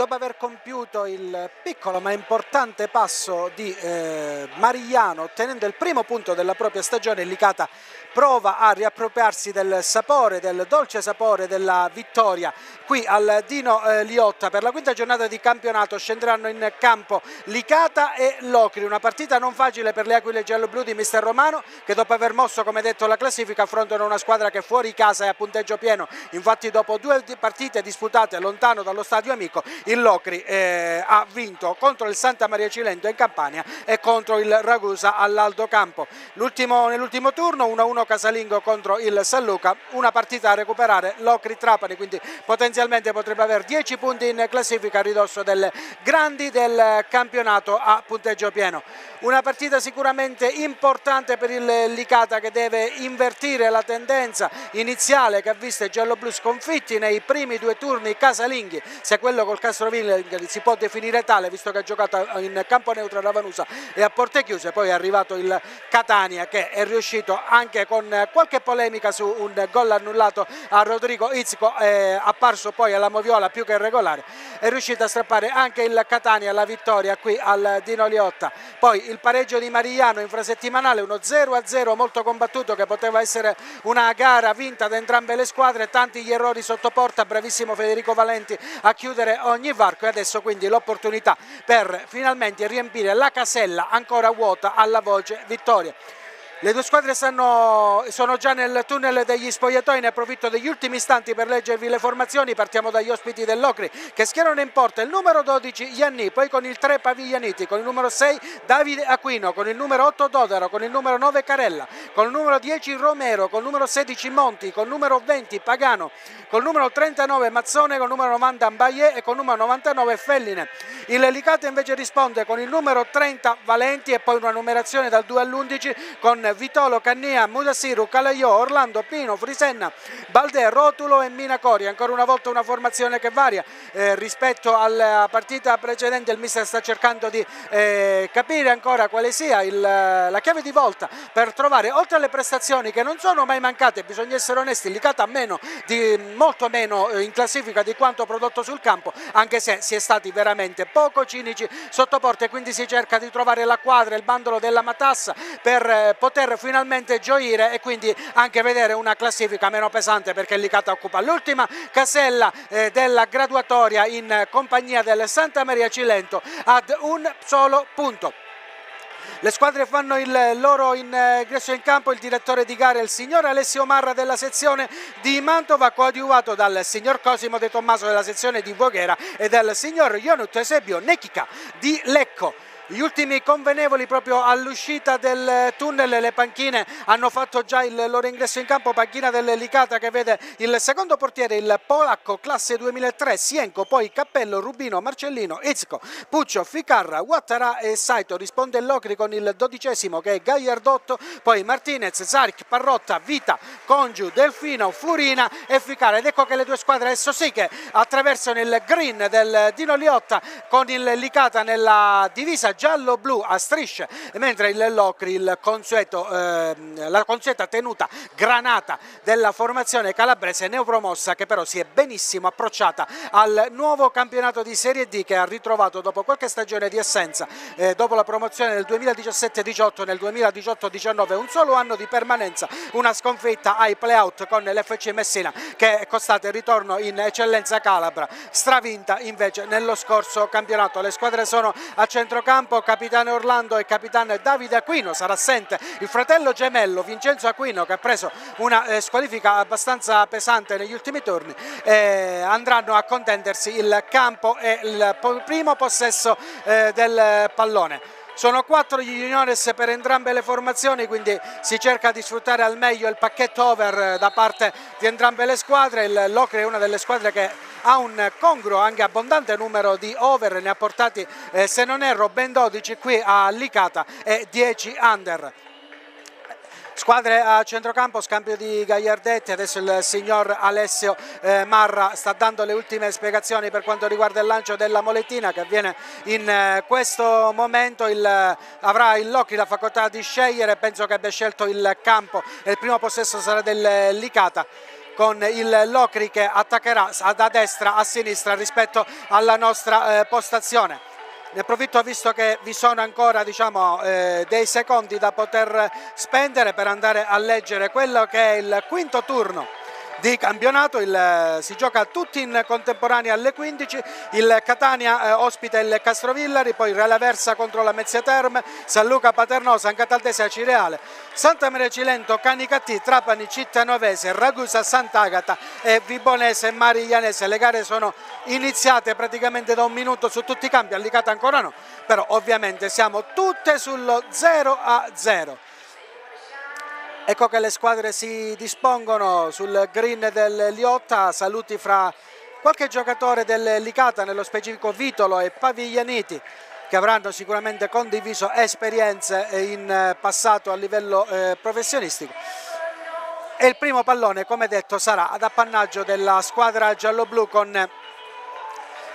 dopo aver compiuto il piccolo ma importante passo di eh, Marigliano ottenendo il primo punto della propria stagione, Licata prova a riappropriarsi del sapore, del dolce sapore della vittoria qui al Dino eh, Liotta. Per la quinta giornata di campionato scenderanno in campo Licata e Locri, una partita non facile per le Aquile giallo-blu di Mister Romano che dopo aver mosso come detto la classifica affrontano una squadra che fuori casa è a punteggio pieno, infatti dopo due partite disputate lontano dallo stadio amico il Locri eh, ha vinto contro il Santa Maria Cilento in Campania e contro il Ragusa all'Aldo Campo. nell'ultimo turno 1-1 casalingo contro il San Luca, una partita a recuperare Locri Trapani, quindi potenzialmente potrebbe avere 10 punti in classifica a ridosso delle grandi del campionato a punteggio pieno. Una partita sicuramente importante per il Licata che deve invertire la tendenza iniziale che ha visto i giallo-blu sconfitti nei primi due turni casalinghi, se quello col Castroville si può definire tale visto che ha giocato in campo neutro a Ravanusa e a porte chiuse, poi è arrivato il Catania che è riuscito anche con qualche polemica su un gol annullato a Rodrigo Izzico, apparso poi alla Moviola più che regolare, è riuscito a strappare anche il Catania alla vittoria qui al Dino Liotta. Poi il pareggio di Marigliano infrasettimanale, uno 0-0 molto combattuto che poteva essere una gara vinta da entrambe le squadre, tanti gli errori sotto porta, bravissimo Federico Valenti a chiudere ogni varco e adesso quindi l'opportunità per finalmente riempire la casella ancora vuota alla voce vittoria. Le due squadre stanno, sono già nel tunnel degli spogliatoi, ne approfitto degli ultimi istanti per leggervi le formazioni, partiamo dagli ospiti dell'Ocri che schierano in porta il numero 12 Ianni, poi con il 3 Paviglianiti, con il numero 6 Davide Aquino, con il numero 8 Dodaro, con il numero 9 Carella, con il numero 10 Romero, con il numero 16 Monti, con il numero 20 Pagano, con il numero 39 Mazzone, con il numero 90 Ambaye e con il numero 99 Felline. Il Licata invece risponde con il numero 30 Valenti e poi una numerazione dal 2 all'11 con Vitolo, Cannia, Mudassiru, Calaiò, Orlando, Pino, Frisenna, Baldè, Rotulo e Minacori. Ancora una volta una formazione che varia eh, rispetto alla partita precedente. Il mister sta cercando di eh, capire ancora quale sia il, la chiave di volta per trovare, oltre alle prestazioni che non sono mai mancate, bisogna essere onesti, Licata meno di, molto meno eh, in classifica di quanto prodotto sul campo, anche se si è stati veramente poco cinici sotto porta e quindi si cerca di trovare la quadra, il bandolo della matassa per eh, poter poter finalmente gioire e quindi anche vedere una classifica meno pesante perché Licata occupa l'ultima casella eh, della graduatoria in compagnia del Santa Maria Cilento ad un solo punto. Le squadre fanno il loro ingresso in campo, il direttore di gara è il signor Alessio Marra della sezione di Mantova, coadiuvato dal signor Cosimo De Tommaso della sezione di Voghera e dal signor Ionut Esebio Nechica di Lecco. Gli ultimi convenevoli proprio all'uscita del tunnel, le panchine hanno fatto già il loro ingresso in campo, panchina dell'Elicata che vede il secondo portiere, il polacco classe 2003, Sienko, poi Cappello, Rubino, Marcellino, Izco, Puccio, Ficarra, Guattara e Saito, risponde Locri con il dodicesimo che è Gagliardotto, poi Martinez, Zaric, Parrotta, Vita, Congiu, Delfino, Furina e Ficarra ed ecco che le due squadre adesso sì che attraversano il green del Dino Liotta con il Licata nella divisa giallo-blu a strisce, mentre il Locri, il consueto, eh, la consueta tenuta granata della formazione calabrese neopromossa che però si è benissimo approcciata al nuovo campionato di Serie D che ha ritrovato dopo qualche stagione di assenza, eh, dopo la promozione nel 2017-18 nel 2018-19 un solo anno di permanenza, una sconfitta ai playout con l'FC Messina che è costata il ritorno in eccellenza calabra, stravinta invece nello scorso campionato. Le squadre sono a centrocampo campo capitano Orlando e capitano Davide Aquino, sarà assente il fratello gemello Vincenzo Aquino che ha preso una eh, squalifica abbastanza pesante negli ultimi turni, eh, andranno a contendersi il campo e il primo possesso eh, del pallone. Sono quattro gli juniores per entrambe le formazioni, quindi si cerca di sfruttare al meglio il pacchetto over da parte di entrambe le squadre. Il Locre è una delle squadre che ha un congruo, anche abbondante numero di over, ne ha portati eh, se non erro ben 12 qui a Licata e 10 under. Squadre a centrocampo, scambio di Gagliardetti, adesso il signor Alessio eh, Marra sta dando le ultime spiegazioni per quanto riguarda il lancio della molettina che avviene in eh, questo momento, il, avrà il Locchi la facoltà di scegliere, penso che abbia scelto il campo e il primo possesso sarà del Licata con il Locri che attaccherà da destra a sinistra rispetto alla nostra eh, postazione. Ne approfitto visto che vi sono ancora diciamo, eh, dei secondi da poter spendere per andare a leggere quello che è il quinto turno di campionato, il, si gioca tutti in contemporanea alle 15, il Catania eh, ospita il Castrovillari, poi Reale Versa contro la Mezzia Terme, San Luca Paternò, San Cataldese Cireale, Santa Maria Cilento, Canicattì, Trapani, Cittanovese, Ragusa, Sant'Agata e Vibonese Mariglianese. Le gare sono iniziate praticamente da un minuto su tutti i campi, allicata ancora no, però ovviamente siamo tutte sullo 0 a 0. Ecco che le squadre si dispongono sul green del Liotta, saluti fra qualche giocatore del Licata, nello specifico Vitolo e Paviglianiti che avranno sicuramente condiviso esperienze in passato a livello eh, professionistico. E il primo pallone, come detto, sarà ad appannaggio della squadra giallo-blu con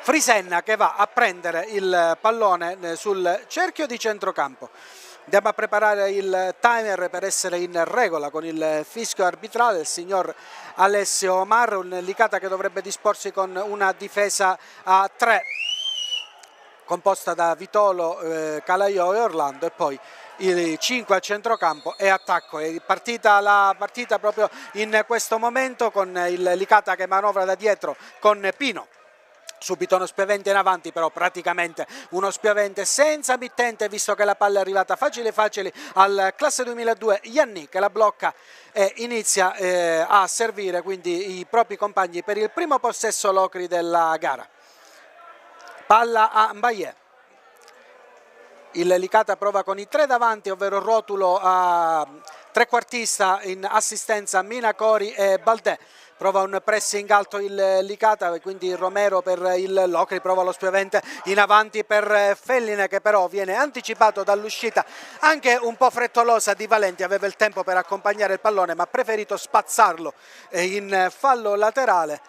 Frisenna che va a prendere il pallone eh, sul cerchio di centrocampo. Andiamo a preparare il timer per essere in regola con il fischio arbitrale, il signor Alessio Omar, un Licata che dovrebbe disporsi con una difesa a tre composta da Vitolo, eh, Calaiò e Orlando e poi i 5 a centrocampo e attacco. È partita la partita proprio in questo momento con il Licata che manovra da dietro con Pino subito uno spiovente in avanti però praticamente uno spiovente senza mittente visto che la palla è arrivata facile facile al classe 2002 Ianni che la blocca e inizia eh, a servire quindi i propri compagni per il primo possesso Locri della gara. Palla a Mbaye. Il Licata prova con i tre davanti ovvero Rotulo a trequartista in assistenza Minacori e Baldè prova un pressing alto il Licata quindi Romero per il Locri prova lo spiovente in avanti per Felline che però viene anticipato dall'uscita anche un po' frettolosa di Valenti. Aveva il tempo per accompagnare il pallone ma ha preferito spazzarlo in fallo laterale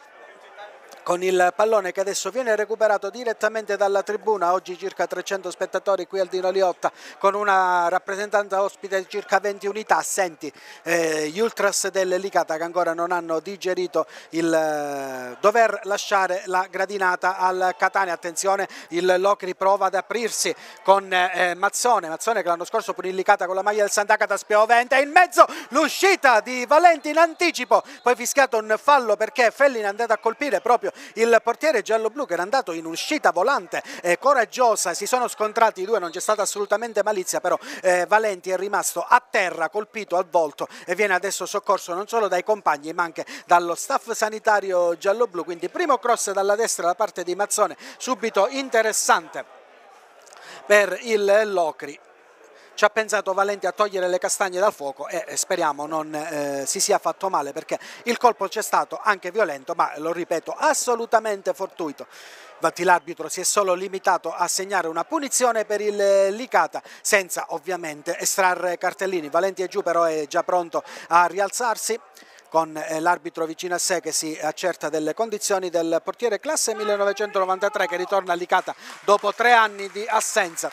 con il pallone che adesso viene recuperato direttamente dalla tribuna, oggi circa 300 spettatori qui al Dino Liotta con una rappresentante ospite di circa 20 unità, senti eh, gli ultras del Licata che ancora non hanno digerito il eh, dover lasciare la gradinata al Catania, attenzione il Locri prova ad aprirsi con eh, Mazzone, Mazzone che l'anno scorso pure il Licata con la maglia del Sant'Agata spiovente, in mezzo l'uscita di Valenti in anticipo, poi fischiato un fallo perché Fellin è andato a colpire proprio il portiere giallo-blu che era andato in uscita volante e coraggiosa, si sono scontrati i due, non c'è stata assolutamente malizia, però eh, Valenti è rimasto a terra, colpito al volto e viene adesso soccorso non solo dai compagni ma anche dallo staff sanitario giallo-blu, quindi primo cross dalla destra da parte di Mazzone, subito interessante per il Locri ci ha pensato Valenti a togliere le castagne dal fuoco e speriamo non eh, si sia fatto male perché il colpo c'è stato anche violento ma lo ripeto assolutamente fortuito. Infatti l'arbitro si è solo limitato a segnare una punizione per il Licata senza ovviamente estrarre cartellini. Valenti è giù però è già pronto a rialzarsi con eh, l'arbitro vicino a sé che si accerta delle condizioni del portiere classe 1993 che ritorna a Licata dopo tre anni di assenza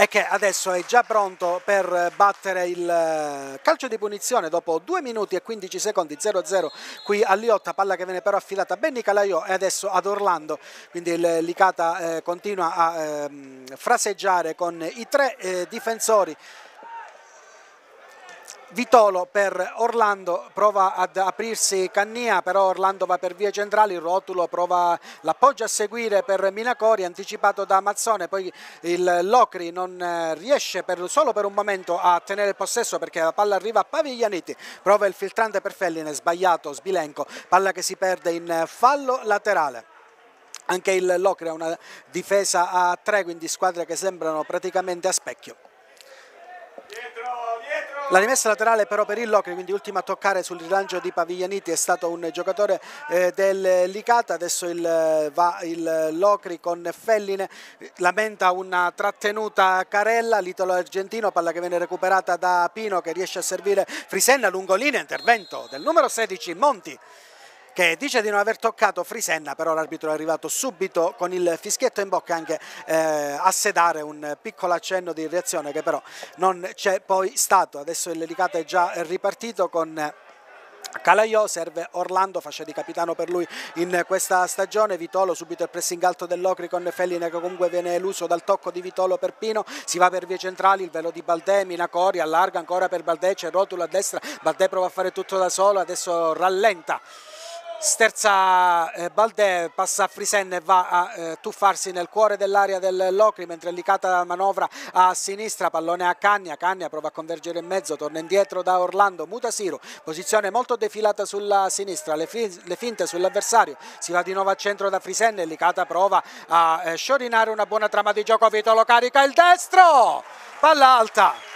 e che adesso è già pronto per battere il eh, calcio di punizione dopo 2 minuti e 15 secondi 0-0 qui a Liotta, palla che viene però affidata a Benny Calaiò e adesso ad Orlando, quindi il Licata eh, continua a eh, fraseggiare con i tre eh, difensori Vitolo per Orlando prova ad aprirsi Cannia però Orlando va per vie centrali Rotulo prova l'appoggio a seguire per Minacori anticipato da Mazzone poi il Locri non eh, riesce per, solo per un momento a tenere il possesso perché la palla arriva a Paviglianiti prova il filtrante per Felline sbagliato Sbilenco palla che si perde in fallo laterale. Anche il Locri ha una difesa a tre quindi squadre che sembrano praticamente a specchio la rimessa laterale però per il Locri, quindi ultima a toccare sul rilancio di Paviglianiti è stato un giocatore eh, del Licata, adesso il, va il Locri con Felline, lamenta una trattenuta Carella, l'italo argentino, palla che viene recuperata da Pino che riesce a servire Frisenna, lungolinea, intervento del numero 16 Monti che dice di non aver toccato Frisenna, però l'arbitro è arrivato subito con il fischietto in bocca anche eh, a sedare un piccolo accenno di reazione che però non c'è poi stato. Adesso il Licata è già ripartito con Calaiò serve Orlando, fascia di capitano per lui in questa stagione, Vitolo subito il pressing alto dell'Ocri con Felline che comunque viene eluso dal tocco di Vitolo per Pino, si va per vie centrali, il velo di Baldè, Minacori allarga ancora per Baldè, c'è Rotulo a destra, Baldè prova a fare tutto da solo, adesso rallenta sterza eh, Baldè, passa a Frisen e va a eh, tuffarsi nel cuore dell'area dell'Ocri mentre Licata manovra a sinistra, pallone a Cagna, Cagna prova a convergere in mezzo, torna indietro da Orlando, Mutasiru, posizione molto defilata sulla sinistra, le, fi le finte sull'avversario, si va di nuovo a centro da Frisen e Licata prova a eh, sciorinare una buona trama di gioco, Vitolo carica il destro, palla alta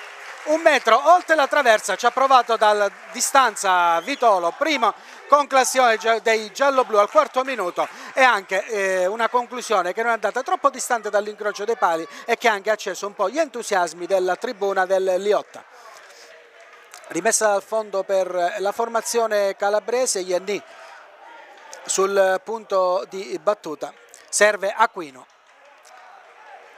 un metro oltre la traversa ci ha provato dalla distanza Vitolo prima conclusione dei giallo-blu al quarto minuto e anche eh, una conclusione che non è andata troppo distante dall'incrocio dei pali e che ha anche acceso un po' gli entusiasmi della tribuna del Liotta. Rimessa dal fondo per la formazione calabrese, Ianni sul punto di battuta, serve Aquino.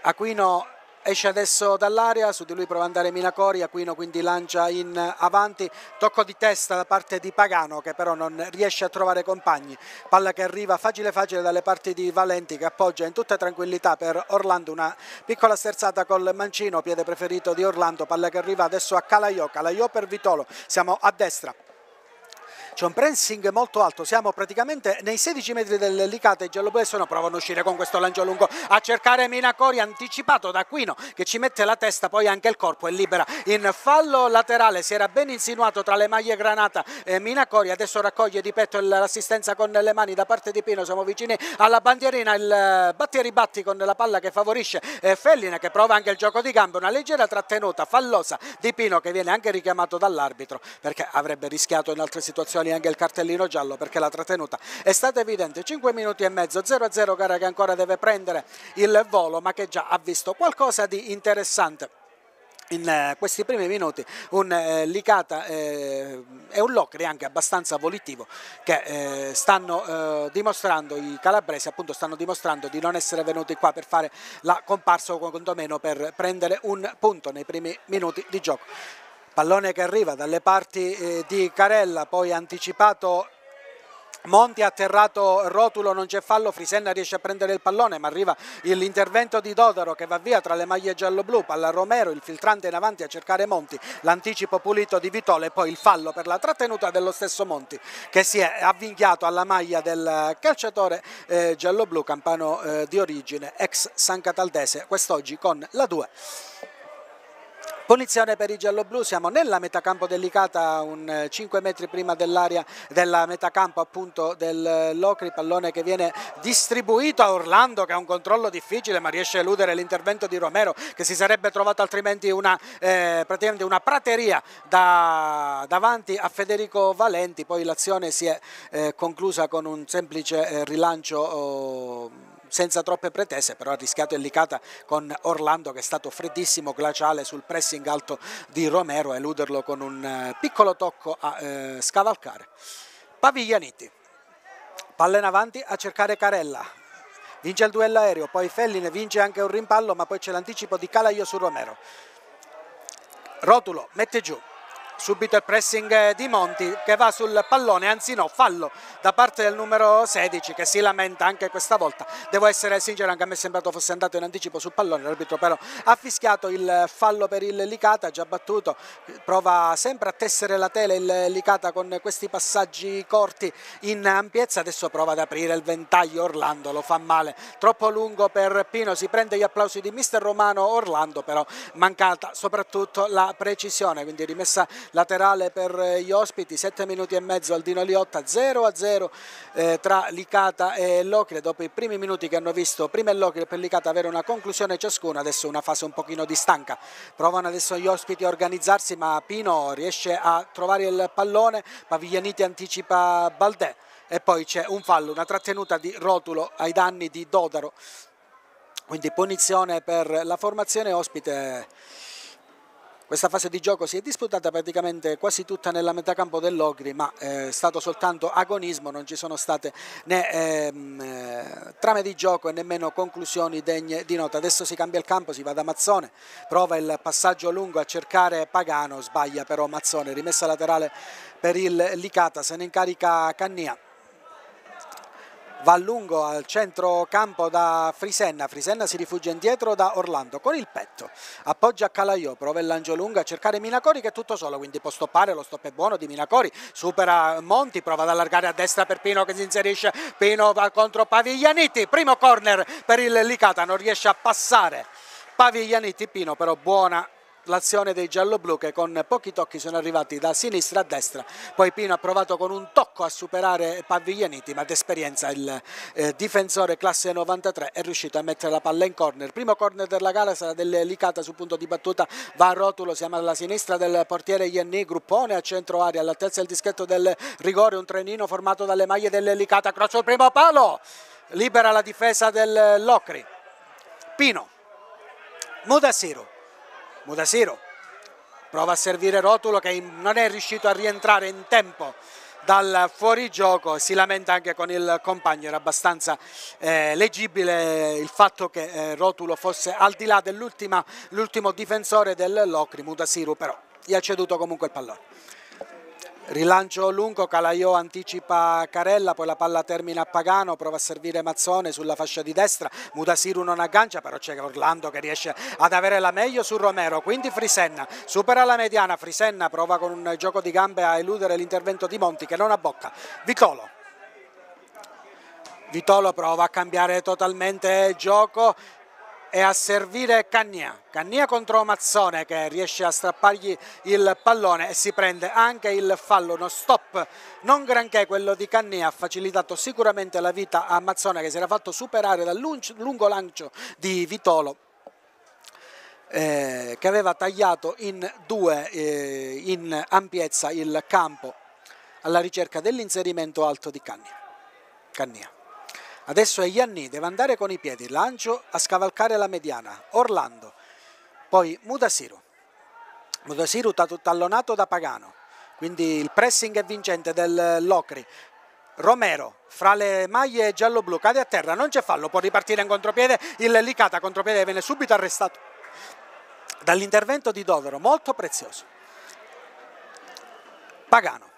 Aquino esce adesso dall'area, su di lui prova ad andare Minacori, Aquino quindi lancia in avanti, tocco di testa da parte di Pagano che però non riesce a trovare compagni, palla che arriva facile facile dalle parti di Valenti che appoggia in tutta tranquillità per Orlando, una piccola sterzata col mancino, piede preferito di Orlando, palla che arriva adesso a Calaiò, Calaiò per Vitolo, siamo a destra c'è un pressing molto alto, siamo praticamente nei 16 metri del Licata e i giallobluessono provano a uscire con questo lancio lungo a cercare Minacori anticipato da Aquino che ci mette la testa poi anche il corpo e libera in fallo laterale, si era ben insinuato tra le maglie granata eh, Minacori, adesso raccoglie di petto l'assistenza con le mani da parte di Pino, siamo vicini alla bandierina, il eh, batti e ribatti con la palla che favorisce eh, Felline che prova anche il gioco di gambe, una leggera trattenuta fallosa di Pino che viene anche richiamato dall'arbitro perché avrebbe rischiato in altre situazioni Berlusconi anche il cartellino giallo perché la trattenuta. È stata evidente 5 minuti e mezzo 0-0 gara che ancora deve prendere il volo ma che già ha visto qualcosa di interessante. In eh, questi primi minuti un eh, Licata eh, e un Locri anche abbastanza volitivo che eh, stanno eh, dimostrando i calabresi appunto stanno dimostrando di non essere venuti qua per fare la comparsa o quantomeno per prendere un punto nei primi minuti di gioco pallone che arriva dalle parti eh, di Carella, poi anticipato Monti atterrato Rotulo, non c'è fallo, Frisenna riesce a prendere il pallone ma arriva l'intervento di Dodaro che va via tra le maglie giallo-blu, palla Romero, il filtrante in avanti a cercare Monti, l'anticipo pulito di Vitole e poi il fallo per la trattenuta dello stesso Monti che si è avvinghiato alla maglia del calciatore eh, giallo-blu, campano eh, di origine, ex San Cataldese, quest'oggi con la 2. Punizione per i gialloblu, siamo nella metacampo delicata, un 5 eh, metri prima dell'area della metacampo appunto del Locri, pallone che viene distribuito a Orlando che ha un controllo difficile ma riesce a eludere l'intervento di Romero che si sarebbe trovato altrimenti una, eh, praticamente una prateria da, davanti a Federico Valenti, poi l'azione si è eh, conclusa con un semplice eh, rilancio oh, senza troppe pretese, però ha rischiato il Licata con Orlando che è stato freddissimo, glaciale sul pressing alto di Romero eluderlo con un eh, piccolo tocco a eh, scavalcare. Paviglianiti, palla in avanti a cercare Carella, vince il duello aereo, poi Felline vince anche un rimpallo ma poi c'è l'anticipo di Calaio su Romero. Rotulo mette giù, subito il pressing di Monti che va sul pallone, anzi no, fallo da parte del numero 16 che si lamenta anche questa volta. Devo essere sincero, anche a me è sembrato fosse andato in anticipo sul pallone, l'arbitro però ha fischiato il fallo per il Licata, già battuto, prova sempre a tessere la tela il Licata con questi passaggi corti in ampiezza, adesso prova ad aprire il ventaglio Orlando, lo fa male, troppo lungo per Pino, si prende gli applausi di mister Romano Orlando però mancata soprattutto la precisione, quindi rimessa laterale per gli ospiti, 7 minuti e mezzo al Dino Liotta, 0 a 0 eh, tra Licata e Locre, dopo i primi minuti che hanno visto prima il Locre per Licata avere una conclusione ciascuna, adesso una fase un pochino di stanca, provano adesso gli ospiti a organizzarsi ma Pino riesce a trovare il pallone, Paviglianiti anticipa Baldè e poi c'è un fallo, una trattenuta di Rotulo ai danni di Dodaro, quindi punizione per la formazione ospite Questa fase di gioco si è disputata praticamente quasi tutta nella metà campo dell'Ogri, ma eh, è stato soltanto agonismo, non ci sono state né ehm, eh, trame di gioco e nemmeno conclusioni degne di nota. Adesso si cambia il campo, si va da Mazzone, prova il passaggio lungo a cercare Pagano, sbaglia però Mazzone, rimessa laterale per il Licata, se ne incarica Cannia va a lungo al centro campo da Frisenna, Frisenna si rifugia indietro da Orlando con il petto, appoggia a Calaiò, prova il lancio lungo a cercare Minacori che è tutto solo, quindi può stoppare, lo stop è buono di Minacori, supera Monti, prova ad allargare a destra per Pino che si inserisce, Pino va contro Paviglianiti, primo corner per il Licata, non riesce a passare. Paviglianiti, Pino però buona l'azione dei gialloblu che con pochi tocchi sono arrivati da sinistra a destra, poi Pino ha provato con un tocco a superare Paviglianiti ma d'esperienza il eh, difensore classe 93 è riuscito a mettere la palla in corner, primo corner della gara sarà dell'Elicata su punto di battuta, va a rotulo, siamo alla sinistra del portiere Ienni, gruppone a centro aria all'altezza del dischetto del rigore, un trenino formato dalle maglie dell'Elicata, cross sul primo palo, libera la difesa del Locri, Pino, Mudassiru Mutasiro prova a servire Rotulo che non è riuscito a rientrare in tempo dal fuorigioco, si lamenta anche con il compagno, era abbastanza eh, leggibile il fatto che eh, Rotulo fosse al di là dell'ultimo difensore del Locri, Mutasiru però gli ha ceduto comunque il pallone. Rilancio lungo, Calaiò anticipa Carella, poi la palla termina a Pagano, prova a servire Mazzone sulla fascia di destra, Mudasiru non aggancia, però c'è Orlando che riesce ad avere la meglio su Romero, quindi Frisenna supera la mediana, Frisenna prova con un gioco di gambe a eludere l'intervento di Monti che non abbocca, Vitolo. Vitolo prova a cambiare totalmente gioco, e a servire Cagnia. Cagnia contro Mazzone che riesce a strappargli il pallone e si prende anche il fallo, uno stop non granché quello di Cagnia ha facilitato sicuramente la vita a Mazzone che si era fatto superare dal lungo lancio di Vitolo eh, che aveva tagliato in due eh, in ampiezza il campo alla ricerca dell'inserimento alto di Cagnia. Cagnia. Adesso è Ianni, deve andare con i piedi, lancio a scavalcare la mediana, Orlando, poi Mudasiru, Mudasiru tallonato da Pagano, quindi il pressing è vincente del Locri, Romero fra le maglie giallo-blu cade a terra, non c'è fallo, può ripartire in contropiede, il Licata contropiede viene subito arrestato dall'intervento di Dodoro, molto prezioso. Pagano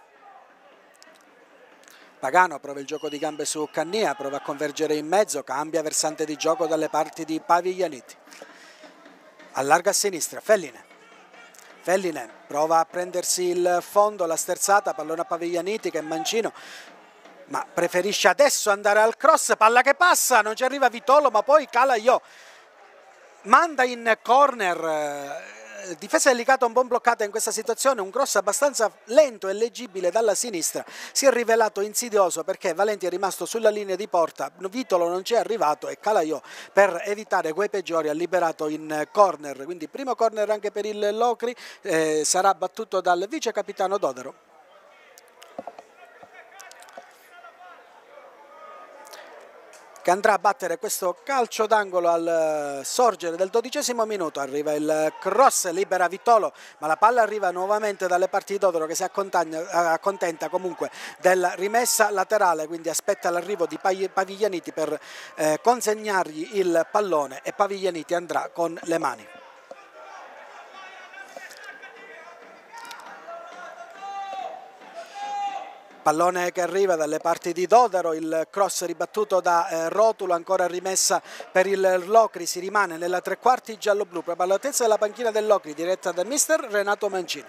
Pagano prova il gioco di gambe su Cannia, prova a convergere in mezzo, cambia versante di gioco dalle parti di Paviglianiti. Allarga a sinistra, Felline. Felline prova a prendersi il fondo, la sterzata, pallone a Paviglianiti che è mancino, ma preferisce adesso andare al cross, palla che passa, non ci arriva Vitolo ma poi cala io. Manda in corner difesa delicata un po' bloccata in questa situazione, un cross abbastanza lento e leggibile dalla sinistra, si è rivelato insidioso perché Valenti è rimasto sulla linea di porta, Vitolo non ci è arrivato e Calaiò per evitare quei peggiori ha liberato in corner, quindi primo corner anche per il Locri, eh, sarà battuto dal vice capitano Dodero. Che andrà a battere questo calcio d'angolo al eh, sorgere del dodicesimo minuto, arriva il cross, libera Vitolo, ma la palla arriva nuovamente dalle parti di Todoro che si accontenta comunque della rimessa laterale, quindi aspetta l'arrivo di Paviglianiti per eh, consegnargli il pallone e Paviglianiti andrà con le mani. Pallone che arriva dalle parti di Dodaro, il cross ribattuto da eh, Rotulo, ancora rimessa per il Locri, si rimane nella tre quarti giallo-blu, proprio all'altezza della panchina del Locri, diretta da mister Renato Mancini.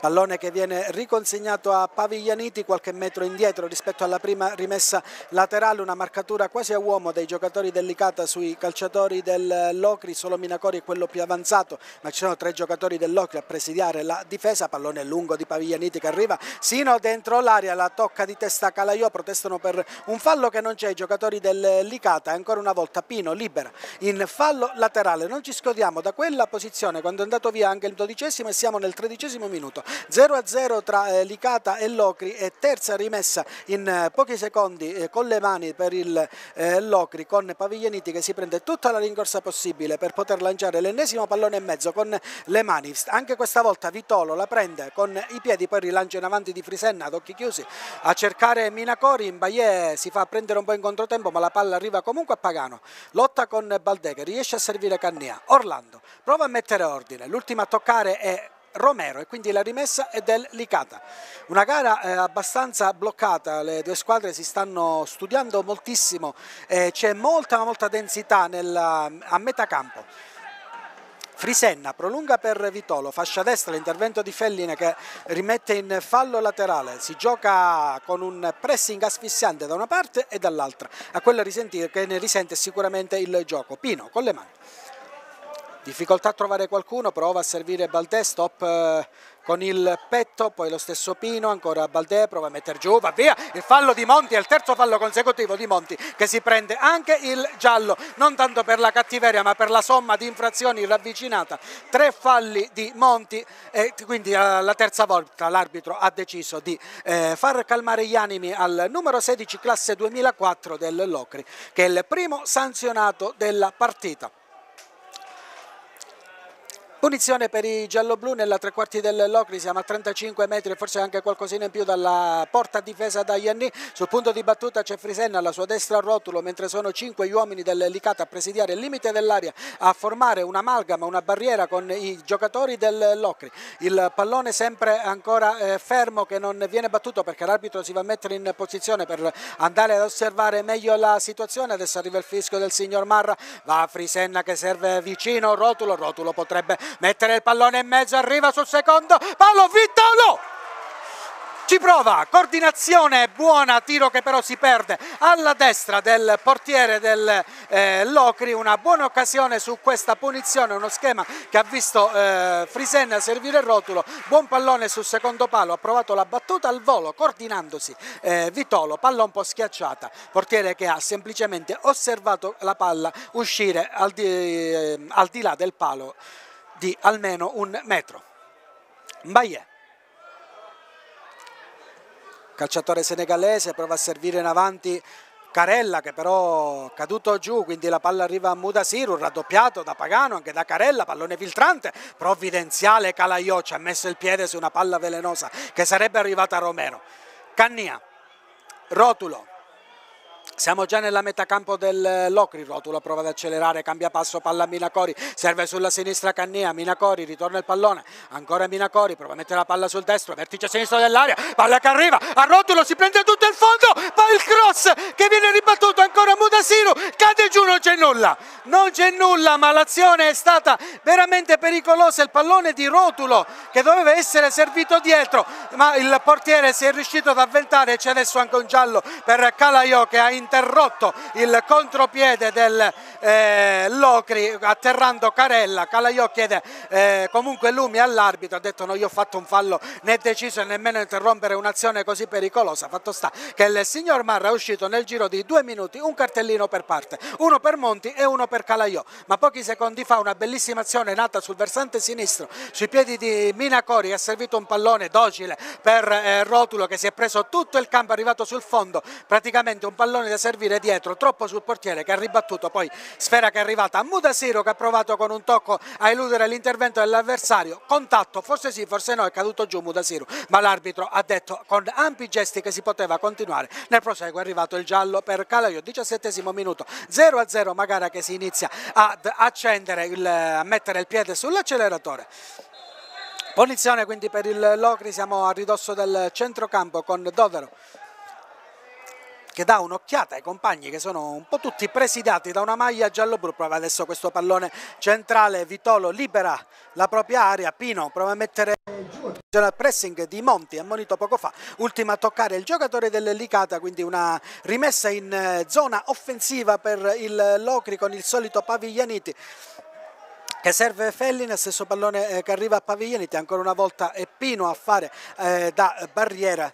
Pallone che viene riconsegnato a Paviglianiti qualche metro indietro rispetto alla prima rimessa laterale, una marcatura quasi a uomo dei giocatori delicata sui calciatori del Locri, solo Minacori è quello più avanzato, ma ci sono tre giocatori del Locri a presidiare la difesa, pallone lungo di Paviglianiti che arriva sino dentro l'aria, la tocca di testa Calaiò, protestano per un fallo che non c'è, i giocatori del Licata, ancora una volta Pino libera in fallo laterale, non ci scodiamo da quella posizione quando è andato via anche il dodicesimo e siamo nel tredicesimo minuto 0-0 tra eh, Licata e Locri e terza rimessa in eh, pochi secondi eh, con le mani per il eh, Locri con Paviglianiti che si prende tutta la rincorsa possibile per poter lanciare l'ennesimo pallone e mezzo con le mani. Anche questa volta Vitolo la prende con i piedi, poi rilancia in avanti di Frisenna ad occhi chiusi a cercare Minacori. In Baie si fa prendere un po' in controtempo ma la palla arriva comunque a Pagano. Lotta con Baldè riesce a servire Cannia. Orlando prova a mettere ordine. L'ultima a toccare è Romero e quindi la rimessa è del Licata. Una gara eh, abbastanza bloccata, le due squadre si stanno studiando moltissimo, eh, c'è molta molta densità nella, a metà campo. Frisenna prolunga per Vitolo, fascia destra l'intervento di Felline che rimette in fallo laterale, si gioca con un pressing asfissiante da una parte e dall'altra, a quella che ne risente sicuramente il gioco. Pino con le mani. Difficoltà a trovare qualcuno, prova a servire Baldè, stop eh, con il petto, poi lo stesso Pino, ancora Baldè, prova a mettere giù, va via, il fallo di Monti, è il terzo fallo consecutivo di Monti che si prende anche il giallo, non tanto per la cattiveria ma per la somma di infrazioni ravvicinata, tre falli di Monti e quindi eh, la terza volta l'arbitro ha deciso di eh, far calmare gli animi al numero 16 classe 2004 del Locri che è il primo sanzionato della partita. Punizione per i gialloblu nella tre quarti del Locri, siamo a 35 metri, forse anche qualcosina in più dalla porta difesa da Ianni. Sul punto di battuta c'è Frisenna alla sua destra a rotulo, mentre sono cinque gli uomini del Licata a presidiare il limite dell'aria, a formare un'amalgama, una barriera con i giocatori del Locri. Il pallone sempre ancora eh, fermo che non viene battuto perché l'arbitro si va a mettere in posizione per andare ad osservare meglio la situazione. Adesso arriva il fischio del signor Marra, va Frisenna che serve vicino, rotulo, rotulo potrebbe mettere il pallone in mezzo, arriva sul secondo, palo Vitolo! ci prova, coordinazione buona, tiro che però si perde alla destra del portiere del eh, Locri, una buona occasione su questa punizione, uno schema che ha visto eh, Frisen servire il rotulo, buon pallone sul secondo palo, ha provato la battuta al volo, coordinandosi eh, Vitolo, palla un po' schiacciata, portiere che ha semplicemente osservato la palla uscire al di, eh, al di là del palo di almeno un metro. Mbaye. Calciatore senegalese, prova a servire in avanti Carella che però è caduto giù, quindi la palla arriva a Mudasiru, raddoppiato da Pagano, anche da Carella, pallone filtrante, provvidenziale Calaiò ci ha messo il piede su una palla velenosa che sarebbe arrivata a Romero. Cannia, Rotulo, siamo già nella metà campo del Locri, Rotulo prova ad accelerare, cambia passo, palla a Minacori, serve sulla sinistra Cannea, Minacori, ritorna il pallone, ancora Minacori, prova a mettere la palla sul destro, vertice sinistro dell'area, palla che arriva, a Rotulo si prende tutto il fondo, poi il cross che viene ribattuto ancora Mudasiru, cade giù, non c'è nulla, non c'è nulla, ma l'azione è stata veramente pericolosa, il pallone di Rotulo che doveva essere servito dietro, ma il portiere si è riuscito ad avventare e c'è adesso anche un giallo per Calaiò che ha interrotto il contropiede del eh, Locri atterrando Carella, Calaiò chiede eh, comunque Lumi all'arbitro, ha detto no io ho fatto un fallo né deciso nemmeno interrompere un'azione così pericolosa, fatto sta che il signor Marra è uscito nel giro di due minuti un cartellino per parte, uno per Monti e uno per Calaiò, ma pochi secondi fa una bellissima azione nata sul versante sinistro, sui piedi di Minacori ha servito un pallone docile per eh, Rotulo che si è preso tutto il campo, arrivato sul fondo, praticamente un pallone da servire dietro, troppo sul portiere che ha ribattuto poi sfera che è arrivata. A Mudasiro che ha provato con un tocco a eludere l'intervento dell'avversario, contatto, forse sì, forse no, è caduto giù Mudasiro, ma l'arbitro ha detto con ampi gesti che si poteva continuare, nel proseguo è arrivato il giallo per Calaio, 17 minuto, 0 a 0 magari che si inizia ad accendere, il, a mettere il piede sull'acceleratore. Punizione quindi per il Locri, siamo a ridosso del centrocampo con Dovero che dà un'occhiata ai compagni che sono un po' tutti presidiati da una maglia giallo-blu, prova adesso questo pallone centrale, Vitolo libera la propria area, Pino prova a mettere giù il pressing di Monti, ammonito poco fa, ultima a toccare il giocatore dell'Elicata, quindi una rimessa in eh, zona offensiva per il Locri con il solito Paviglianiti che serve Fellin, stesso pallone eh, che arriva a Paviglianiti, ancora una volta è Pino a fare eh, da barriera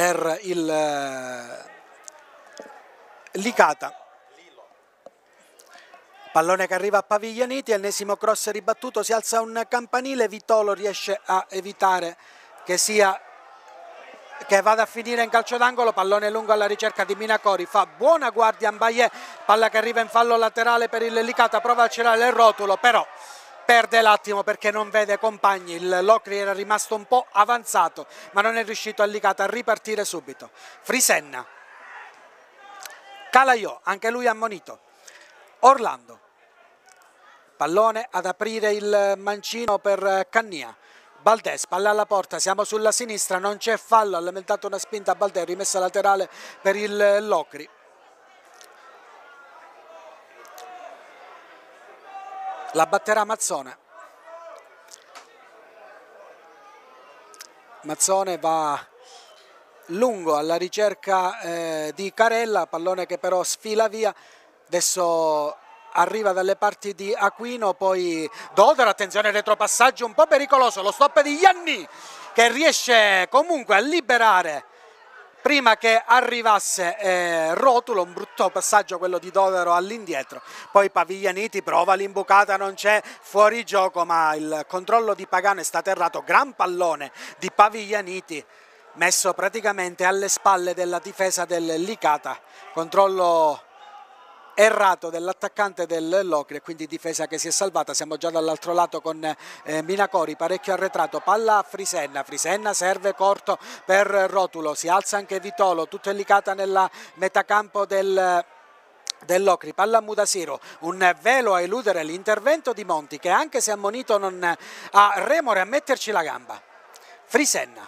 per il eh, Licata. Pallone che arriva a Paviglianiti, ennesimo cross ribattuto, si alza un campanile, Vitolo riesce a evitare che sia che vada a finire in calcio d'angolo, pallone lungo alla ricerca di Minacori, fa buona guardia a Mbaye, palla che arriva in fallo laterale per il Licata, prova a celare il rotulo, però perde l'attimo perché non vede compagni, il Locri era rimasto un po' avanzato ma non è riuscito a Licata a ripartire subito. Frisenna, Calaiò, anche lui ammonito, Orlando, pallone ad aprire il mancino per Cannia. Baldes, palla alla porta, siamo sulla sinistra, non c'è fallo, ha lamentato una spinta a Baldes, rimessa laterale per il Locri. La batterà Mazzone. Mazzone va lungo alla ricerca eh, di Carella, pallone che però sfila via, adesso arriva dalle parti di Aquino, poi Dodero, attenzione retropassaggio un po' pericoloso, lo stop di Ianni che riesce comunque a liberare prima che arrivasse eh, Rotulo, un brutto passaggio quello di Dodero all'indietro, poi Paviglianiti prova l'imbucata, non c'è fuori gioco ma il controllo di Pagano è stato errato, gran pallone di Paviglianiti messo praticamente alle spalle della difesa del Licata, controllo errato dell'attaccante del Locri e quindi difesa che si è salvata, siamo già dall'altro lato con eh, Minacori, parecchio arretrato, palla a Frisenna, Frisenna serve corto per Rotulo, si alza anche Vitolo, tutto è licata nella metacampo del dell'Ocri, palla a Mudasiro, un velo a eludere l'intervento di Monti che anche se ammonito non ha remore a metterci la gamba. Frisenna,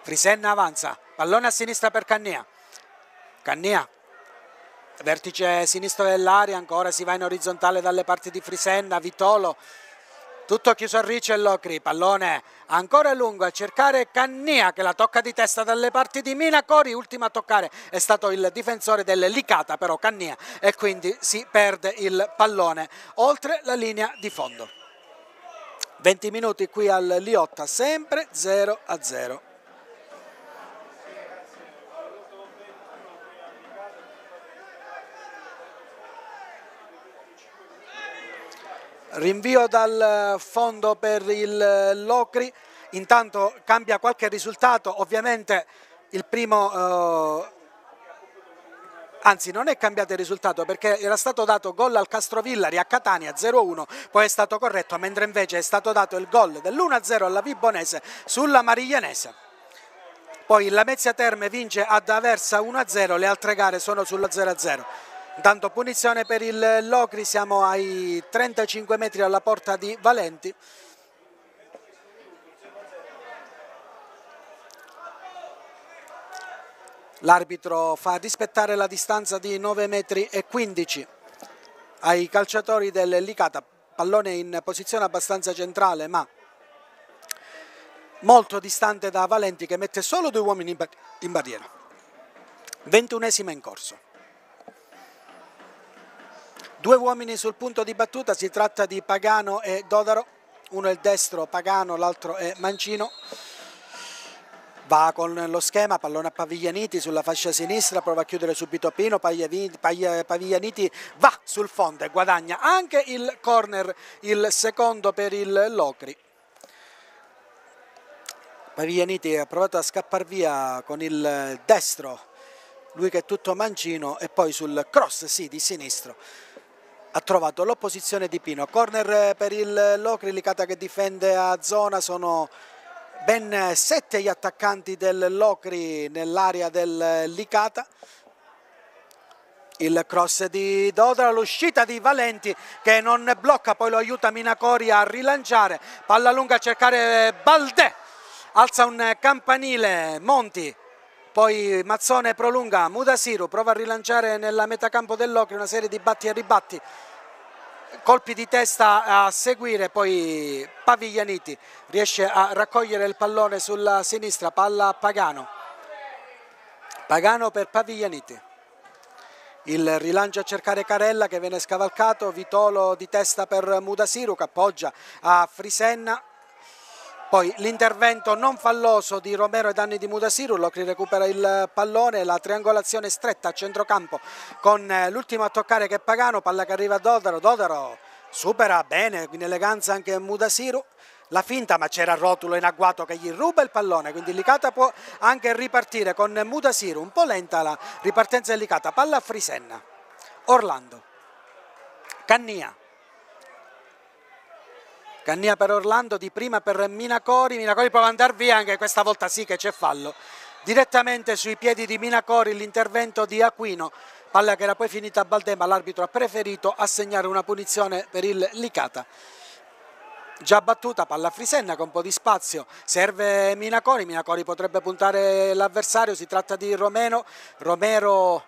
Frisenna avanza, pallone a sinistra per Cannea, Cannea vertice sinistro dell'aria, ancora si va in orizzontale dalle parti di Frisenna, Vitolo, tutto chiuso a riccio e Locri, pallone ancora lungo a cercare Cannia che la tocca di testa dalle parti di Minacori, ultimo a toccare è stato il difensore del Licata però Cannia e quindi si perde il pallone oltre la linea di fondo. 20 minuti qui al Liotta, sempre 0 a 0. Rinvio dal fondo per il Locri, intanto cambia qualche risultato, ovviamente il primo... Eh, anzi non è cambiato il risultato perché era stato dato gol al Castrovillari a Catania 0-1, poi è stato corretto, mentre invece è stato dato il gol dell'1-0 alla Vibonese sulla Mariglianese. Poi la Mezzia Terme vince ad Aversa 1-0, le altre gare sono sullo 0-0. Intanto punizione per il Locri, siamo ai 35 metri alla porta di Valenti. L'arbitro fa rispettare la distanza di 9 metri e 15 ai calciatori del Licata, pallone in posizione abbastanza centrale ma molto distante da Valenti che mette solo due uomini in barriera. 21esima in corso. Due uomini sul punto di battuta, si tratta di Pagano e Dodaro, uno è il destro Pagano, l'altro è Mancino. Va con lo schema, pallone a Paviglianiti sulla fascia sinistra, prova a chiudere subito Pino, Paviglianiti va sul fondo e guadagna anche il corner, il secondo per il Locri. Paviglianiti ha provato a scappare via con il destro, lui che è tutto mancino e poi sul cross sì di sinistro ha trovato l'opposizione di Pino. Corner per il Locri, Licata che difende a zona, sono ben sette gli attaccanti del Locri nell'area del Licata. Il cross di Dodra, l'uscita di Valenti che non blocca, poi lo aiuta Minacori a rilanciare, palla lunga a cercare Baldè, alza un campanile Monti, poi Mazzone prolunga, Mudasiru prova a rilanciare nella metacampo dell'Ocri una serie di batti e ribatti, colpi di testa a seguire, poi Paviglianiti riesce a raccogliere il pallone sulla sinistra, palla a Pagano, Pagano per Paviglianiti. Il rilancio a cercare Carella che viene scavalcato, Vitolo di testa per Mudasiru che appoggia a Frisenna, poi l'intervento non falloso di Romero ai danni di Mudasiru, Locri recupera il pallone, la triangolazione stretta a centrocampo con eh, l'ultimo a toccare che è Pagano, palla che arriva a Dodaro, Dodaro supera bene, in eleganza anche Mudasiru, la finta ma c'era Rotulo in agguato che gli ruba il pallone, quindi Licata può anche ripartire con Mudasiru, un po' lenta la ripartenza di Licata, palla a Frisenna, Orlando, Cannia, Cannia per Orlando, di prima per Minacori, Minacori prova ad andare via, anche questa volta sì che c'è fallo. Direttamente sui piedi di Minacori l'intervento di Aquino, palla che era poi finita a Baldema, l'arbitro ha preferito assegnare una punizione per il Licata. Già battuta, palla Frisenna con un po' di spazio, serve Minacori, Minacori potrebbe puntare l'avversario, si tratta di Romero, Romero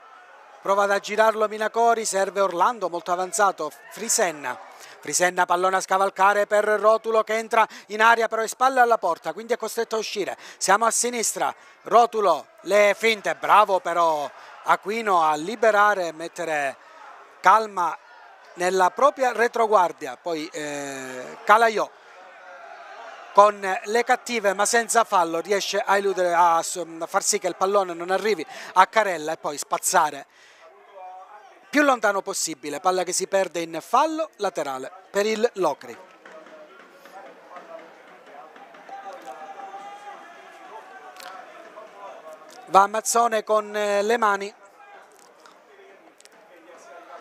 prova ad aggirarlo Minacori, serve Orlando molto avanzato, Frisenna Frisenna pallone a scavalcare per Rotulo che entra in aria però è spalle alla porta quindi è costretto a uscire. Siamo a sinistra. Rotulo le finte bravo però Aquino a liberare e mettere calma nella propria retroguardia. Poi eh, Calaiò con le cattive ma senza fallo riesce a, eludere, a far sì che il pallone non arrivi a Carella e poi spazzare più lontano possibile, palla che si perde in fallo laterale per il Locri. Va Mazzone con eh, le mani,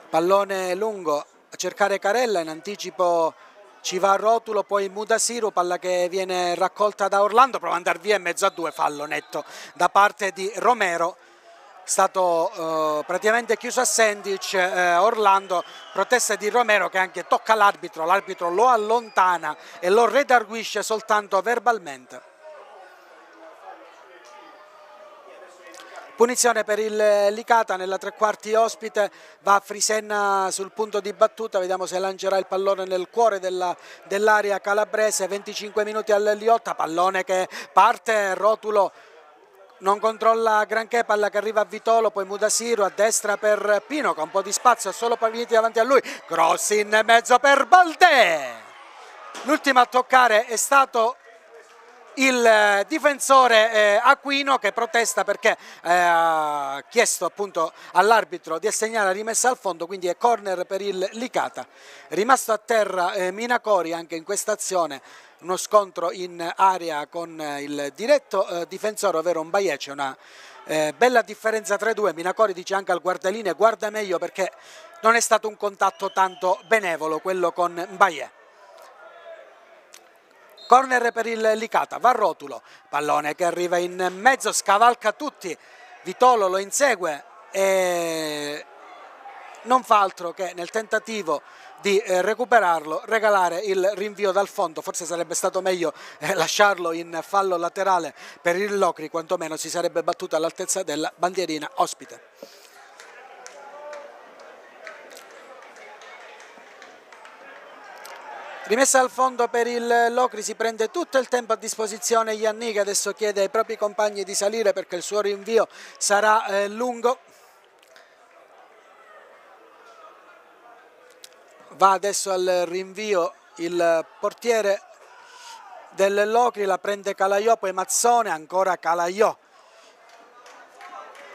pallone lungo a cercare Carella, in anticipo ci va Rotulo, poi Mudasiru, palla che viene raccolta da Orlando, prova ad andare via in mezzo a due, fallo netto da parte di Romero stato eh, praticamente chiuso a sandwich eh, Orlando, protesta di Romero che anche tocca l'arbitro, l'arbitro lo allontana e lo redarguisce soltanto verbalmente. Punizione per il Licata nella tre quarti ospite, va Frisenna sul punto di battuta, vediamo se lancerà il pallone nel cuore dell'area dell calabrese, 25 minuti al Liotta, pallone che parte, rotulo non controlla granché, palla che arriva a Vitolo, poi Mudasiru a destra per Pino con un po' di spazio, solo Paviti davanti a lui, cross in mezzo per Baldè. L'ultimo a toccare è stato il eh, difensore eh, Aquino che protesta perché eh, ha chiesto appunto all'arbitro di assegnare la rimessa al fondo, quindi è corner per il Licata. Rimasto a terra eh, Minacori anche in questa azione uno scontro in area con eh, il diretto eh, difensore, ovvero un Baiece, una eh, bella differenza tra i due, Minacori dice anche al guardaline guarda meglio perché non è stato un contatto tanto benevolo quello con Baie. Corner per il Licata, va rotulo, pallone che arriva in mezzo, scavalca tutti, Vitolo lo insegue e non fa altro che nel tentativo di eh, recuperarlo, regalare il rinvio dal fondo, forse sarebbe stato meglio eh, lasciarlo in fallo laterale per il Locri, quantomeno si sarebbe battuto all'altezza della bandierina ospite. Rimessa al fondo per il Locri, si prende tutto il tempo a disposizione Ianni che adesso chiede ai propri compagni di salire perché il suo rinvio sarà eh, lungo. Va adesso al rinvio il portiere del Locri, la prende Calaiò, poi Mazzone, ancora Calaiò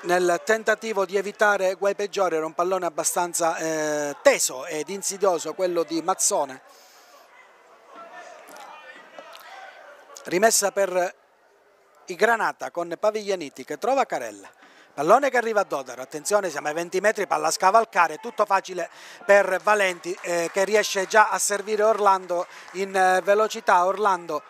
nel tentativo di evitare guai peggiori, era un pallone abbastanza eh, teso ed insidioso quello di Mazzone. Rimessa per i Granata con Paviglianiti che trova Carella. Pallone che arriva a Dodaro, attenzione siamo ai 20 metri, palla a scavalcare, tutto facile per Valenti eh, che riesce già a servire Orlando in eh, velocità, Orlando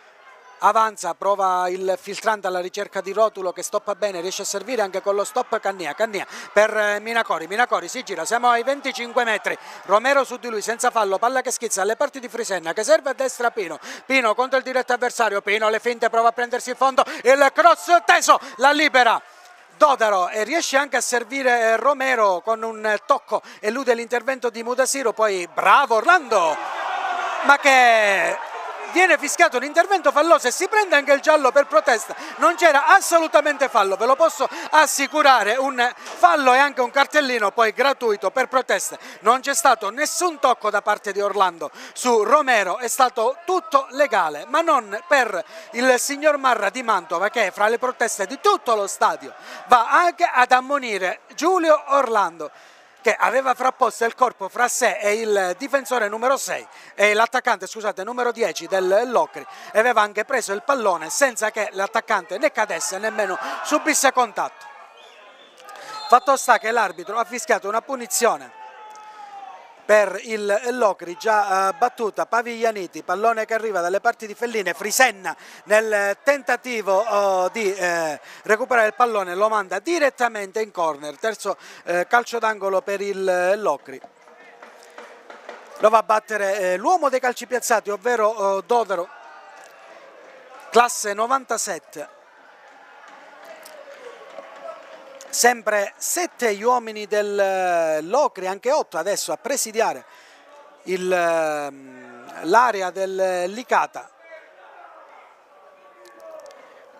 avanza, prova il filtrante alla ricerca di Rotulo che stoppa bene, riesce a servire anche con lo stop Cannia, Cannia per eh, Minacori, Minacori si gira, siamo ai 25 metri, Romero su di lui senza fallo, palla che schizza alle parti di Frisenna che serve a destra Pino, Pino contro il diretto avversario, Pino le finte prova a prendersi il fondo, il cross teso, la libera Dodaro e riesce anche a servire eh, Romero con un tocco, elude l'intervento di Mudasiro, poi bravo Orlando, ma che viene fischiato un intervento falloso e si prende anche il giallo per protesta. Non c'era assolutamente fallo, ve lo posso assicurare, un fallo e anche un cartellino poi gratuito per proteste. Non c'è stato nessun tocco da parte di Orlando su Romero, è stato tutto legale, ma non per il signor Marra di Mantova che fra le proteste di tutto lo stadio va anche ad ammonire Giulio Orlando che aveva frapposto il corpo fra sé e il difensore numero 6 e l'attaccante scusate numero 10 del Locri aveva anche preso il pallone senza che l'attaccante ne cadesse nemmeno subisse contatto. Fatto sta che l'arbitro ha fischiato una punizione per il Locri già eh, battuta Paviglianiti, pallone che arriva dalle parti di Felline, Frisenna nel tentativo oh, di eh, recuperare il pallone lo manda direttamente in corner, terzo eh, calcio d'angolo per il Locri. Lo va a battere l'uomo dei calci piazzati, ovvero oh, Dodaro, classe 97. Sempre sette gli uomini dell'Ocri, anche otto adesso a presidiare ehm, l'area del Licata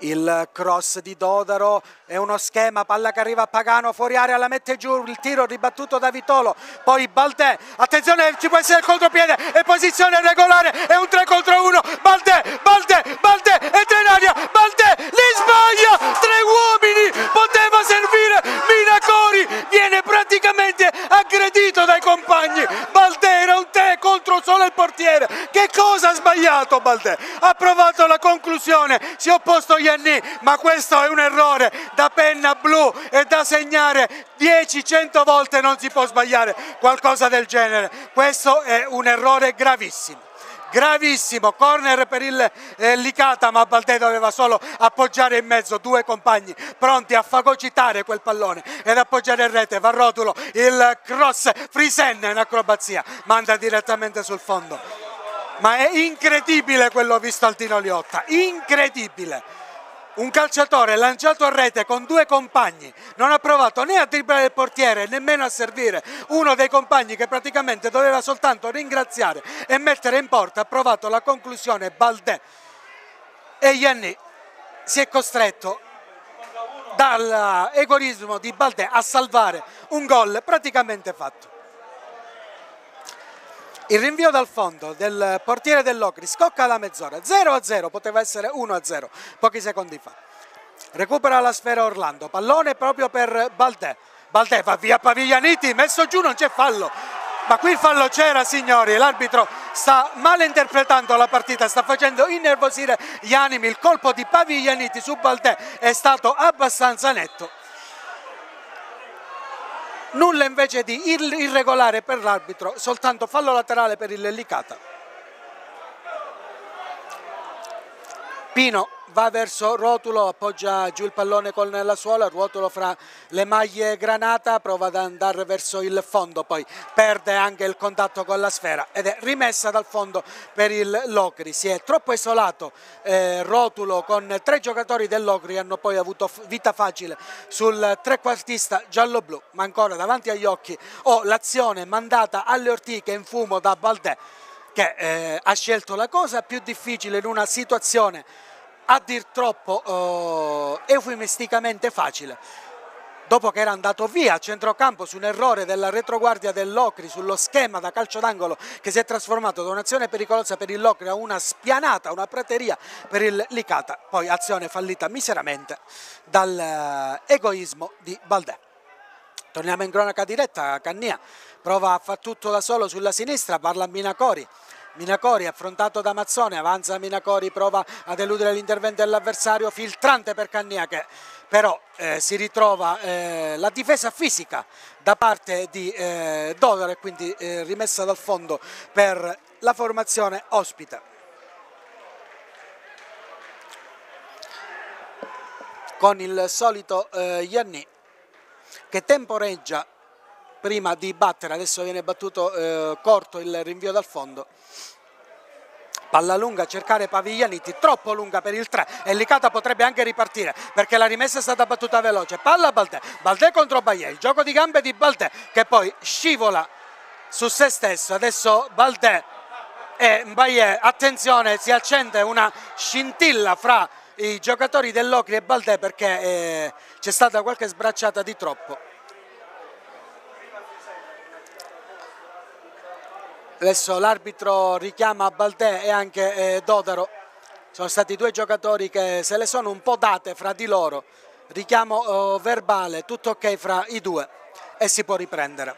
il cross di Dodaro è uno schema, palla che arriva a Pagano, fuori area la mette giù, il tiro ribattuto da Vitolo, poi Baldè, attenzione ci può essere il contropiede, è posizione regolare, è un 3 contro 1, Baldè, Baldè, Baldè, entra in aria, Baldè, li sbaglia, tre uomini, poteva servire, Minacori viene praticamente aggredito dai compagni, Baldè era un 3 contro solo il portiere, che cosa ha sbagliato Baldè? Ha provato la conclusione, si è opposto Ianni, ma questo è un errore da penna blu e da segnare 10-100 volte non si può sbagliare qualcosa del genere. Questo è un errore gravissimo gravissimo, corner per il eh, Licata ma Baldè doveva solo appoggiare in mezzo due compagni pronti a fagocitare quel pallone ed appoggiare in rete, va rotulo, il cross Frisen in acrobazia, manda direttamente sul fondo. Ma è incredibile quello visto al Tino Liotta, incredibile un calciatore lanciato a rete con due compagni non ha provato né a dribblare il portiere nemmeno a servire. Uno dei compagni che praticamente doveva soltanto ringraziare e mettere in porta ha provato la conclusione Baldè e Ianni si è costretto dall'egoismo di Baldè a salvare un gol praticamente fatto il rinvio dal fondo del portiere dell'Ocri scocca alla mezz'ora, 0-0, poteva essere 1-0 pochi secondi fa. Recupera la sfera Orlando, pallone proprio per Baldè. Baldè va via Paviglianiti, messo giù, non c'è fallo. Ma qui il fallo c'era signori, l'arbitro sta malinterpretando la partita, sta facendo innervosire gli animi, il colpo di Paviglianiti su Baldè è stato abbastanza netto nulla invece di irregolare per l'arbitro, soltanto fallo laterale per il Licata. Pino va verso Rotulo, appoggia giù il pallone con la suola, Rotulo fra le maglie granata, prova ad andare verso il fondo, poi perde anche il contatto con la sfera ed è rimessa dal fondo per il Locri. Si è troppo isolato eh, Rotulo con tre giocatori del Locri, hanno poi avuto vita facile sul trequartista giallo-blu, ma ancora davanti agli occhi ho l'azione mandata alle ortiche in fumo da Baldè che eh, ha scelto la cosa più difficile in una situazione a dir troppo eh, eufemisticamente facile. Dopo che era andato via a centrocampo su un errore della retroguardia dell'Ocri sullo schema da calcio d'angolo che si è trasformato da un'azione pericolosa per il Locri a una spianata, una prateria per il Licata, poi azione fallita miseramente dall'egoismo di Baldè. Torniamo in cronaca diretta, Cannia prova a fare tutto da solo sulla sinistra, parla a Minacori, Minacori affrontato da Mazzone, avanza Minacori, prova ad eludere l'intervento dell'avversario, filtrante per Cannia che però eh, si ritrova eh, la difesa fisica da parte di eh, Dodaro e quindi eh, rimessa dal fondo per la formazione ospita. Con il solito eh, Ianni che temporeggia prima di battere, adesso viene battuto eh, corto il rinvio dal fondo. Palla lunga a cercare Paviglianiti, troppo lunga per il 3 e Licata potrebbe anche ripartire perché la rimessa è stata battuta veloce. Palla Baldè, Baldè contro Baie, il gioco di gambe di Baldè che poi scivola su se stesso. Adesso Baldè e Mbaye, attenzione, si accende una scintilla fra i giocatori dell'Ocri e Baldè perché eh, c'è stata qualche sbracciata di troppo. Adesso l'arbitro richiama Baldè e anche eh, Dodaro. Sono stati due giocatori che se le sono un po' date fra di loro. Richiamo oh, verbale, tutto ok fra i due e si può riprendere.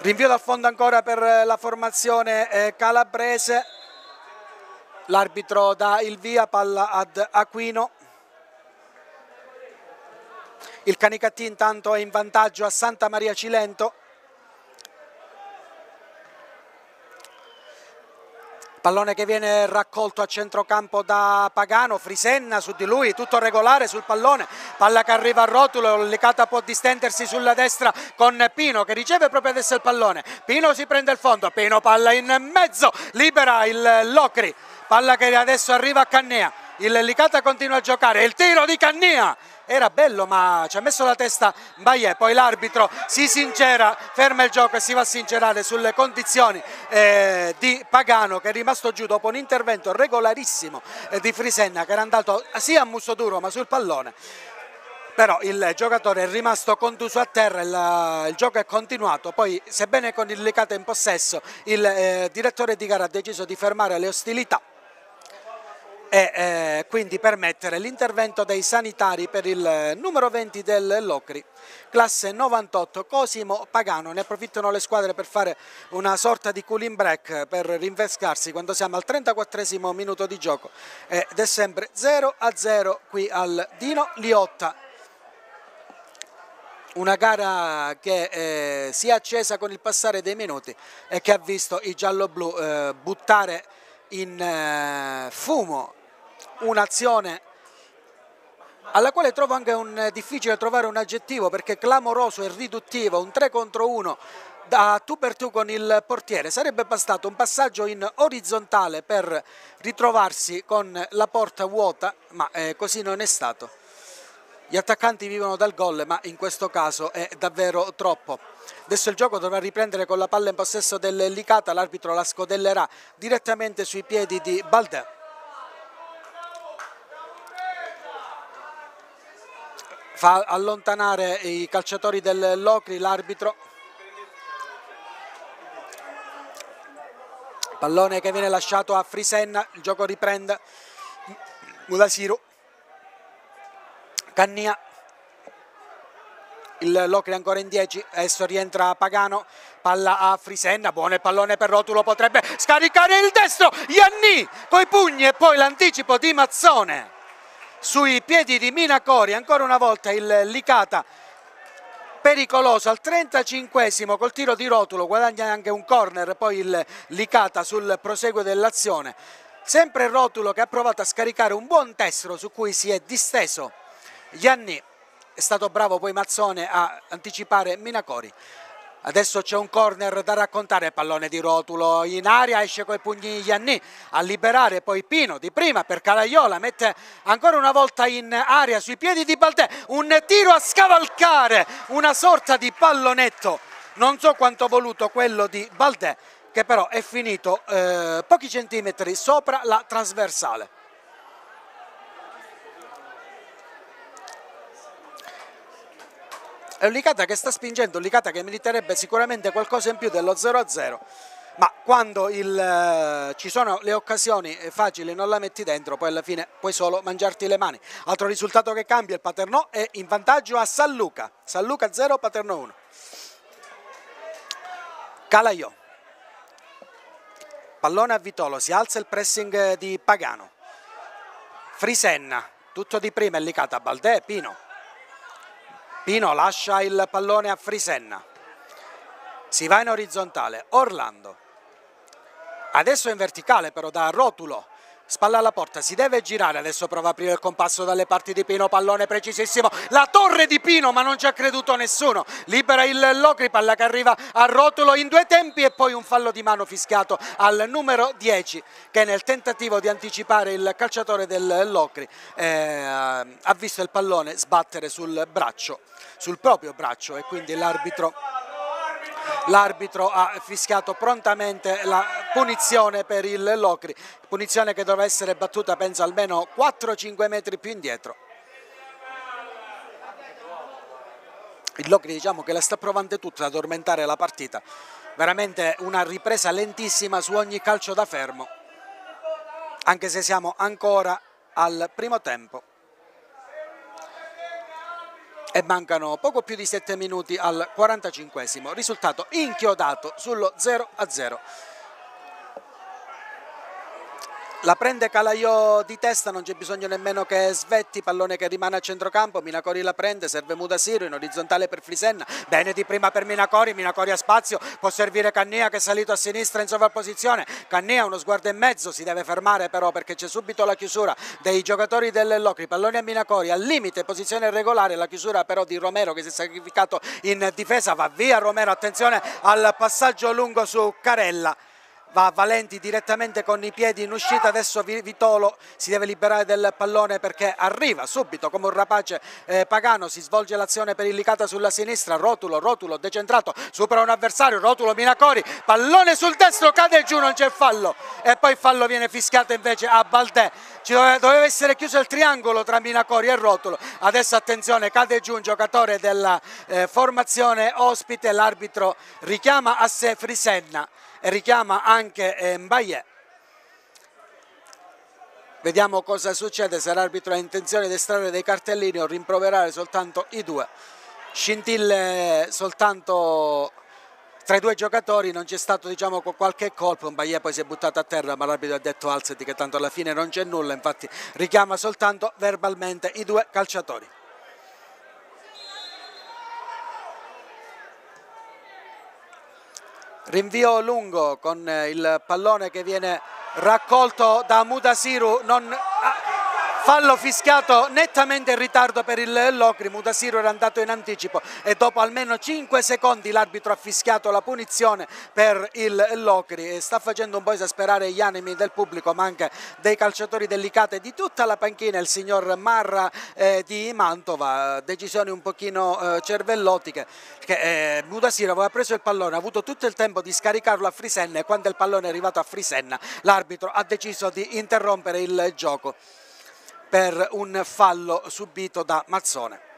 Rinvio dal fondo ancora per la formazione eh, calabrese. L'arbitro dà il via, palla ad Aquino. Il Canicattì intanto è in vantaggio a Santa Maria Cilento. Pallone che viene raccolto a centrocampo da Pagano, Frisenna su di lui, tutto regolare sul pallone, palla che arriva a rotulo, Licata può distendersi sulla destra con Pino che riceve proprio adesso il pallone, Pino si prende il fondo, Pino palla in mezzo, libera il Locri, palla che adesso arriva a Cannea, il Licata continua a giocare, il tiro di Cannea era bello ma ci ha messo la testa Baie, poi l'arbitro si sincera, ferma il gioco e si va a sincerare sulle condizioni eh, di Pagano che è rimasto giù dopo un intervento regolarissimo eh, di Frisenna che era andato sia a muso duro ma sul pallone. Però il giocatore è rimasto contuso a terra, il, il gioco è continuato, poi sebbene con il Licata in possesso il eh, direttore di gara ha deciso di fermare le ostilità e eh, quindi permettere l'intervento dei sanitari per il numero 20 del Locri, classe 98 Cosimo Pagano, ne approfittano le squadre per fare una sorta di cooling break per rinfrescarsi quando siamo al 34 minuto di gioco. Ed è sempre 0 a 0 qui al Dino Liotta. Una gara che eh, si è accesa con il passare dei minuti e che ha visto i giallo-blu eh, buttare in eh, fumo un'azione alla quale trovo anche un, difficile trovare un aggettivo perché clamoroso e riduttivo, un 3 contro 1 da tu per tu con il portiere. Sarebbe bastato un passaggio in orizzontale per ritrovarsi con la porta vuota, ma eh, così non è stato. Gli attaccanti vivono dal gol, ma in questo caso è davvero troppo. Adesso il gioco dovrà riprendere con la palla in possesso del Licata, l'arbitro la scodellerà direttamente sui piedi di Baldè. Fa allontanare i calciatori del Locri, l'arbitro. Pallone che viene lasciato a Frisenna, il gioco riprende. Mulasiru. Cannia. Il Locri ancora in 10, adesso rientra Pagano, palla a Frisenna, buono il pallone per Rotulo, potrebbe scaricare il destro, Ianni coi pugni e poi l'anticipo di Mazzone sui piedi di Minacori, ancora una volta il Licata pericoloso al 35esimo col tiro di rotulo, guadagna anche un corner, poi il Licata sul proseguo dell'azione. Sempre il rotulo che ha provato a scaricare un buon testro su cui si è disteso Gianni, è stato bravo poi Mazzone a anticipare Minacori. Adesso c'è un corner da raccontare, pallone di rotulo in aria, esce coi pugni Ianni a liberare poi Pino di prima per Calaiola, mette ancora una volta in aria sui piedi di Baldè, un tiro a scavalcare, una sorta di pallonetto, non so quanto voluto quello di Baldè che però è finito eh, pochi centimetri sopra la trasversale. È un Licata che sta spingendo, un Licata che meriterebbe sicuramente qualcosa in più dello 0-0, ma quando il, eh, ci sono le occasioni facili non la metti dentro, poi alla fine puoi solo mangiarti le mani. Altro risultato che cambia, il Paternò è in vantaggio a San Luca, San Luca 0, Paternò 1. Calaiò. Pallone a Vitolo, si alza il pressing di Pagano. Frisenna, tutto di prima, è Licata, Baldè, Pino. Pino lascia il pallone a Frisenna. Si va in orizzontale. Orlando. Adesso in verticale però da Rotulo. Spalla alla porta, si deve girare, adesso prova a aprire il compasso dalle parti di Pino, pallone precisissimo, la torre di Pino ma non ci ha creduto nessuno, libera il Locri, palla che arriva a rotolo in due tempi e poi un fallo di mano fischiato al numero 10 che nel tentativo di anticipare il calciatore del Locri eh, ha visto il pallone sbattere sul braccio, sul proprio braccio e quindi l'arbitro l'arbitro ha fischiato prontamente la punizione per il Locri, punizione che dovrà essere battuta penso almeno 4-5 metri più indietro. Il Locri diciamo che la sta provando tutta ad addormentare la partita, veramente una ripresa lentissima su ogni calcio da fermo, anche se siamo ancora al primo tempo e mancano poco più di 7 minuti al 45 risultato inchiodato sullo 0 a 0 la prende Calaiò di testa, non c'è bisogno nemmeno che Svetti, pallone che rimane a centrocampo, Minacori la prende, serve Mudasiro in orizzontale per Frisenna, bene di prima per Minacori, Minacori a spazio, può servire Cannia che è salito a sinistra in sovrapposizione, Cannia uno sguardo e mezzo, si deve fermare però perché c'è subito la chiusura dei giocatori del Locri, pallone a Minacori, al limite posizione regolare, la chiusura però di Romero che si è sacrificato in difesa, va via Romero, attenzione al passaggio lungo su Carella va Valenti direttamente con i piedi in uscita, adesso Vitolo si deve liberare del pallone perché arriva subito come un rapace eh, Pagano, si svolge l'azione per il Licata sulla sinistra, Rotulo, Rotulo decentrato, supera un avversario, Rotulo Minacori, pallone sul destro, cade giù, non c'è fallo. E poi fallo viene fischiato invece a Baldè, Ci doveva, doveva, essere chiuso il triangolo tra Minacori e Rotulo, adesso attenzione, cade giù un giocatore della eh, formazione ospite, l'arbitro richiama a sé Frisenna richiama anche eh, Mbaye. Vediamo cosa succede se l'arbitro ha intenzione di estrarre dei cartellini o rimproverare soltanto i due. Scintille soltanto tra i due giocatori non c'è stato diciamo qualche colpo, Mbaye poi si è buttato a terra ma l'arbitro ha detto alzati che tanto alla fine non c'è nulla, infatti richiama soltanto verbalmente i due calciatori. Rinvio lungo con il pallone che viene raccolto da Mudasiru non fallo fischiato nettamente in ritardo per il Locri, Mudasiro era andato in anticipo e dopo almeno 5 secondi l'arbitro ha fischiato la punizione per il Locri. E sta facendo un po' esasperare gli animi del pubblico ma anche dei calciatori delicati di tutta la panchina, il signor Marra eh, di Mantova, decisioni un pochino eh, cervellotiche che eh, Mudasiro aveva preso il pallone, ha avuto tutto il tempo di scaricarlo a Frisenna e quando il pallone è arrivato a Frisenna l'arbitro ha deciso di interrompere il gioco per un fallo subito da Mazzone.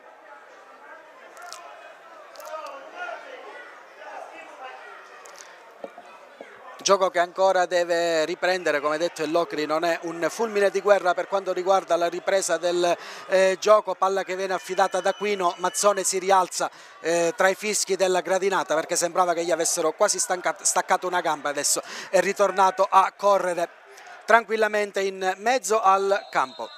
gioco che ancora deve riprendere, come detto il Locri non è un fulmine di guerra per quanto riguarda la ripresa del eh, gioco, palla che viene affidata da Quino, Mazzone si rialza eh, tra i fischi della gradinata perché sembrava che gli avessero quasi staccato una gamba, adesso è ritornato a correre tranquillamente in mezzo al campo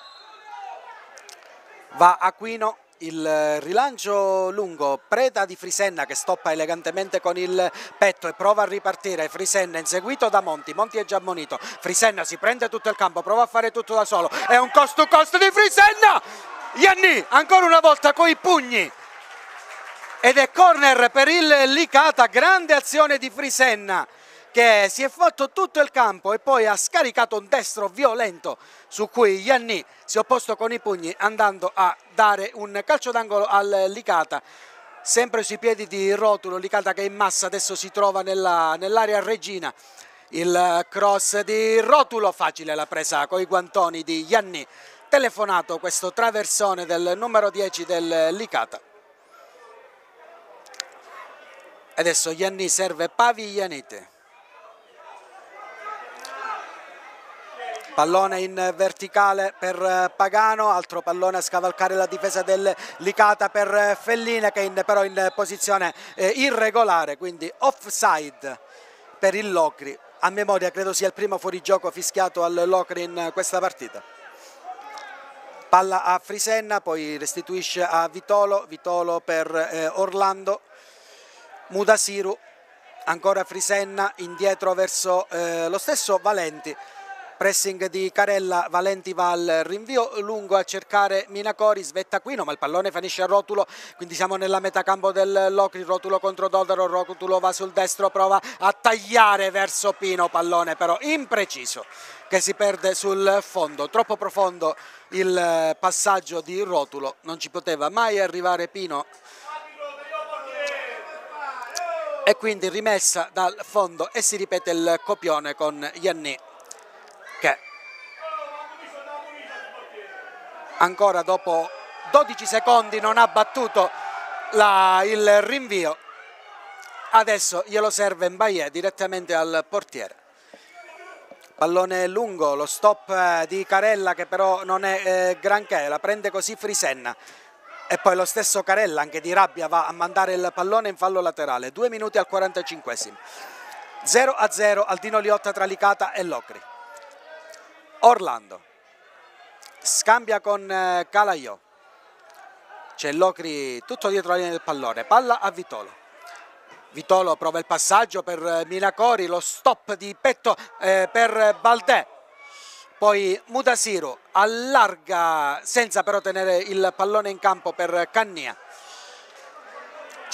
va Aquino il rilancio lungo, preda di Frisenna che stoppa elegantemente con il petto e prova a ripartire, Frisenna inseguito da Monti, Monti è già ammonito, Frisenna si prende tutto il campo, prova a fare tutto da solo, è un cost to cost di Frisenna, Ianni ancora una volta coi pugni. Ed è corner per il Licata, grande azione di Frisenna che si è fatto tutto il campo e poi ha scaricato un destro violento su cui Ianni si è opposto con i pugni andando a dare un calcio d'angolo al Licata. Sempre sui piedi di Rotulo, Licata che in massa adesso si trova nell'area nell regina. Il cross di Rotulo, facile la presa con i guantoni di Ianni telefonato questo traversone del numero 10 del Licata. Adesso Ianni serve Paviglianite pallone in verticale per eh, Pagano, altro pallone a scavalcare la difesa del Licata per eh, Felline che in, però in posizione eh, irregolare, quindi offside per il Locri. A memoria credo sia il primo fuorigioco fischiato al Locri in questa partita. Palla a Frisenna, poi restituisce a Vitolo, Vitolo per eh, Orlando, Mudasiru, ancora Frisenna, indietro verso eh, lo stesso Valenti pressing di Carella, Valenti va al rinvio lungo a cercare Minacori, svetta Quino ma il pallone finisce a rotulo, quindi siamo nella metà campo del Locri, rotulo contro Dodaro, rotulo va sul destro, prova a tagliare verso Pino, pallone però impreciso che si perde sul fondo, troppo profondo il passaggio di rotulo, non ci poteva mai arrivare Pino. E quindi rimessa dal fondo e si ripete il copione con Ianni che ancora dopo 12 secondi non ha battuto la, il rinvio. Adesso glielo serve Mbaye direttamente al portiere. Pallone lungo lo stop eh, di Carella che però non è eh, granché la prende così Frisenna. E poi lo stesso Carella anche di rabbia va a mandare il pallone in fallo laterale. Due minuti al 45 0 a 0 Aldino Liotta tra Licata e Locri Orlando. Scambia con eh, Calaiò c'è Locri tutto dietro la linea del pallone. Palla a Vitolo. Vitolo prova il passaggio per eh, Minacori lo stop di petto eh, per Baldè poi Mudasiru allarga senza però tenere il pallone in campo per Cannia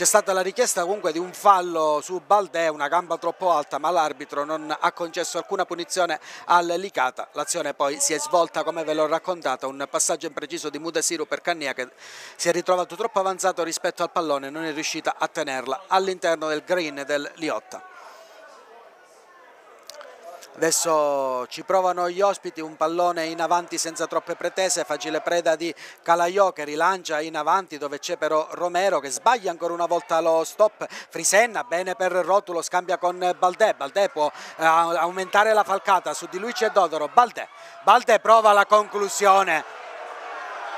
c'è stata la richiesta comunque di un fallo su Baldè, una gamba troppo alta, ma l'arbitro non ha concesso alcuna punizione al Licata. L'azione poi si è svolta come ve l'ho raccontata, un passaggio impreciso di Mudasiru per Cannia che si è ritrovato troppo avanzato rispetto al pallone e non è riuscita a tenerla all'interno del green del Liotta. Adesso ci provano gli ospiti, un pallone in avanti senza troppe pretese, facile preda di Calaiò che rilancia in avanti dove c'è però Romero che sbaglia ancora una volta lo stop, Frisenna bene per Rotulo, scambia con Baldè, Baldè può eh, aumentare la falcata, su di lui c'è Dodoro, Baldè, Baldè prova la conclusione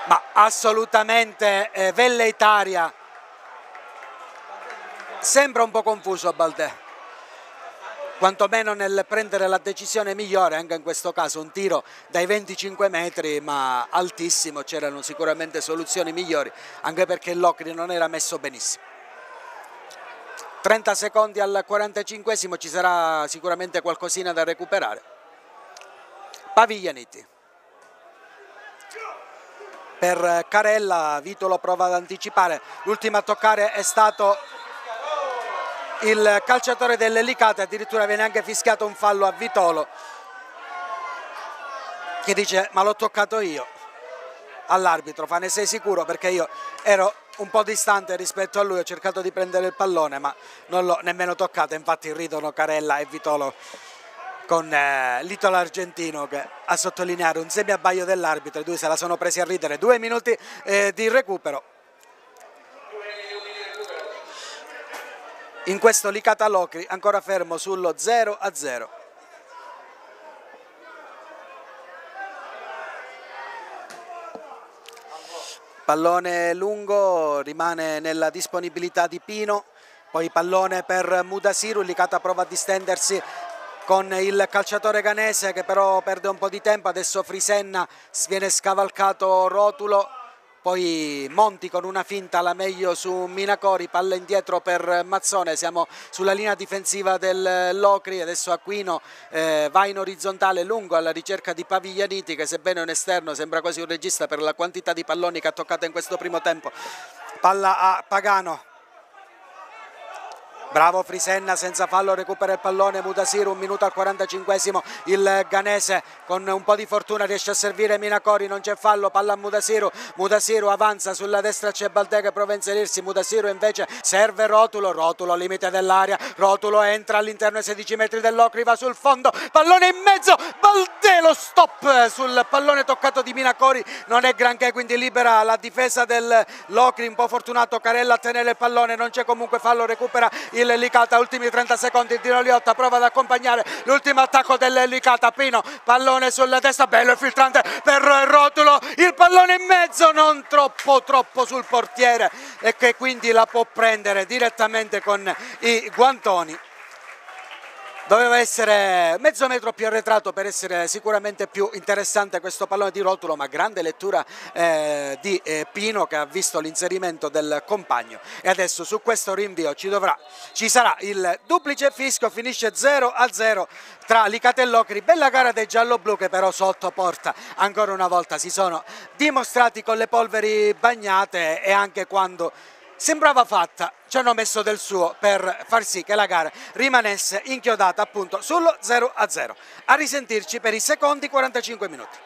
ma assolutamente eh, velleitaria, sembra un po' confuso Baldè quantomeno nel prendere la decisione migliore anche in questo caso un tiro dai 25 metri ma altissimo c'erano sicuramente soluzioni migliori anche perché l'Ocri non era messo benissimo. 30 secondi al 45 ci sarà sicuramente qualcosina da recuperare. Paviglianiti. Per Carella Vitolo prova ad anticipare l'ultimo a toccare è stato il calciatore dell'Elicate addirittura viene anche fischiato un fallo a Vitolo che dice ma l'ho toccato io all'arbitro, fa ne sei sicuro? perché io ero un po' distante rispetto a lui, ho cercato di prendere il pallone ma non l'ho nemmeno toccato, infatti ridono Carella e Vitolo con eh, l'italo argentino che a sottolineare un semi abbaio dell'arbitro, i due se la sono presi a ridere, due minuti eh, di recupero in questo Licata Locri ancora fermo sullo 0 a 0. Pallone lungo, rimane nella disponibilità di Pino, poi pallone per Mudasiru, Licata prova a distendersi con il calciatore ganese che però perde un po' di tempo, adesso Frisenna viene scavalcato Rotulo, poi Monti con una finta la meglio su Minacori, palla indietro per Mazzone, siamo sulla linea difensiva del Locri, adesso Aquino eh, va in orizzontale lungo alla ricerca di Paviglianiti che sebbene un esterno sembra quasi un regista per la quantità di palloni che ha toccato in questo primo tempo, palla a Pagano Bravo Frisenna senza fallo recupera il pallone Mudasiru un minuto al 45 il Ganese con un po' di fortuna riesce a servire Minacori non c'è fallo palla a Mudasiru Mudasiru avanza sulla destra c'è Baldè che prova a inserirsi Mudasiru invece serve Rotulo Rotulo limite dell'aria Rotulo entra all'interno ai 16 metri dell'Ocri va sul fondo pallone in mezzo Baldè stop sul pallone toccato di Minacori non è granché quindi libera la difesa dell'Ocri un po' fortunato Carella a tenere il pallone non c'è comunque fallo recupera il il Licata, ultimi 30 secondi, Dino Liotta prova ad accompagnare l'ultimo attacco del Licata, Pino, pallone sulla testa, bello filtrante per Rotulo, il pallone in mezzo, non troppo troppo sul portiere e che quindi la può prendere direttamente con i guantoni. Doveva essere mezzo metro più arretrato per essere sicuramente più interessante questo pallone di rotulo, ma grande lettura eh, di eh, Pino che ha visto l'inserimento del compagno. E adesso su questo rinvio ci, dovrà, ci sarà il duplice fisco, finisce 0 a 0 tra Licata e Locri. Bella gara dei giallo-blu che però sotto porta ancora una volta si sono dimostrati con le polveri bagnate e anche quando sembrava fatta, ci hanno messo del suo per far sì che la gara rimanesse inchiodata appunto sullo 0 a 0. A risentirci per i secondi 45 minuti.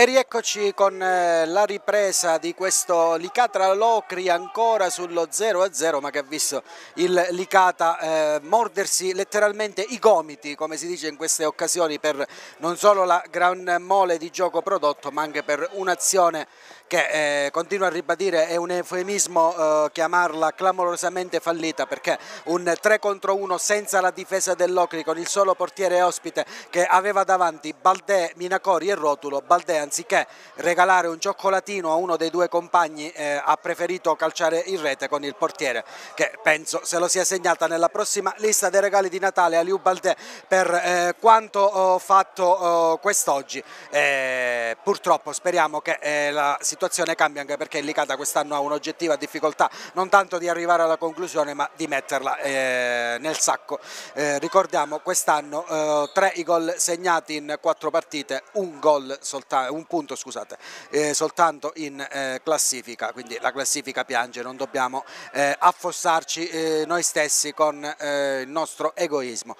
E rieccoci con eh, la ripresa di questo Licata Locri ancora sullo 0-0 ma che ha visto il Licata eh, mordersi letteralmente i gomiti come si dice in queste occasioni per non solo la gran mole di gioco prodotto ma anche per un'azione che eh, continuo a ribadire è un eufemismo eh, chiamarla clamorosamente fallita perché un 3 contro 1 senza la difesa dell'Ocri con il solo portiere ospite che aveva davanti Baldè, Minacori e Rotulo, Baldè anziché regalare un cioccolatino a uno dei due compagni eh, ha preferito calciare in rete con il portiere che penso se lo sia segnata nella prossima lista dei regali di Natale a Liu Baldè per eh, quanto ho fatto oh, quest'oggi. Eh, purtroppo speriamo che eh, la situazione situazione cambia anche perché Licata quest'anno ha un'oggettiva difficoltà non tanto di arrivare alla conclusione ma di metterla eh, nel sacco. Eh, ricordiamo quest'anno eh, tre i gol segnati in quattro partite, un, gol un punto scusate, eh, soltanto in eh, classifica, quindi la classifica piange, non dobbiamo eh, affossarci noi stessi con il nostro egoismo.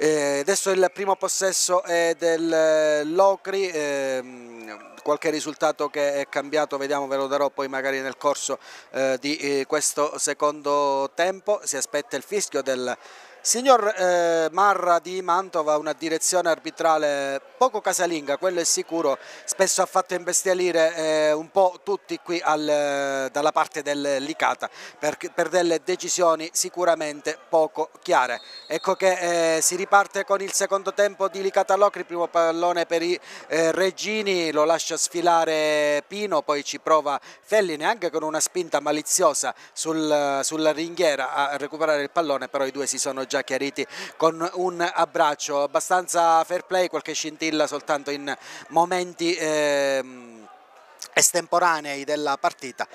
Adesso il primo possesso è del Locri ehm, qualche risultato che è cambiato, vediamo ve lo darò poi magari nel corso eh, di eh, questo secondo tempo, si aspetta il fischio del Signor eh, Marra di Mantova, una direzione arbitrale poco casalinga, quello è sicuro, spesso ha fatto imbestialire eh, un po' tutti qui al, dalla parte del Licata per, per, delle decisioni sicuramente poco chiare. Ecco che eh, si riparte con il secondo tempo di Licata Locri, primo pallone per i eh, Regini, lo lascia sfilare Pino, poi ci prova Felline anche con una spinta maliziosa sul, sulla ringhiera a recuperare il pallone, però i due si sono già chiariti con un abbraccio abbastanza fair play, qualche scintilla soltanto in momenti ehm, estemporanei della partita.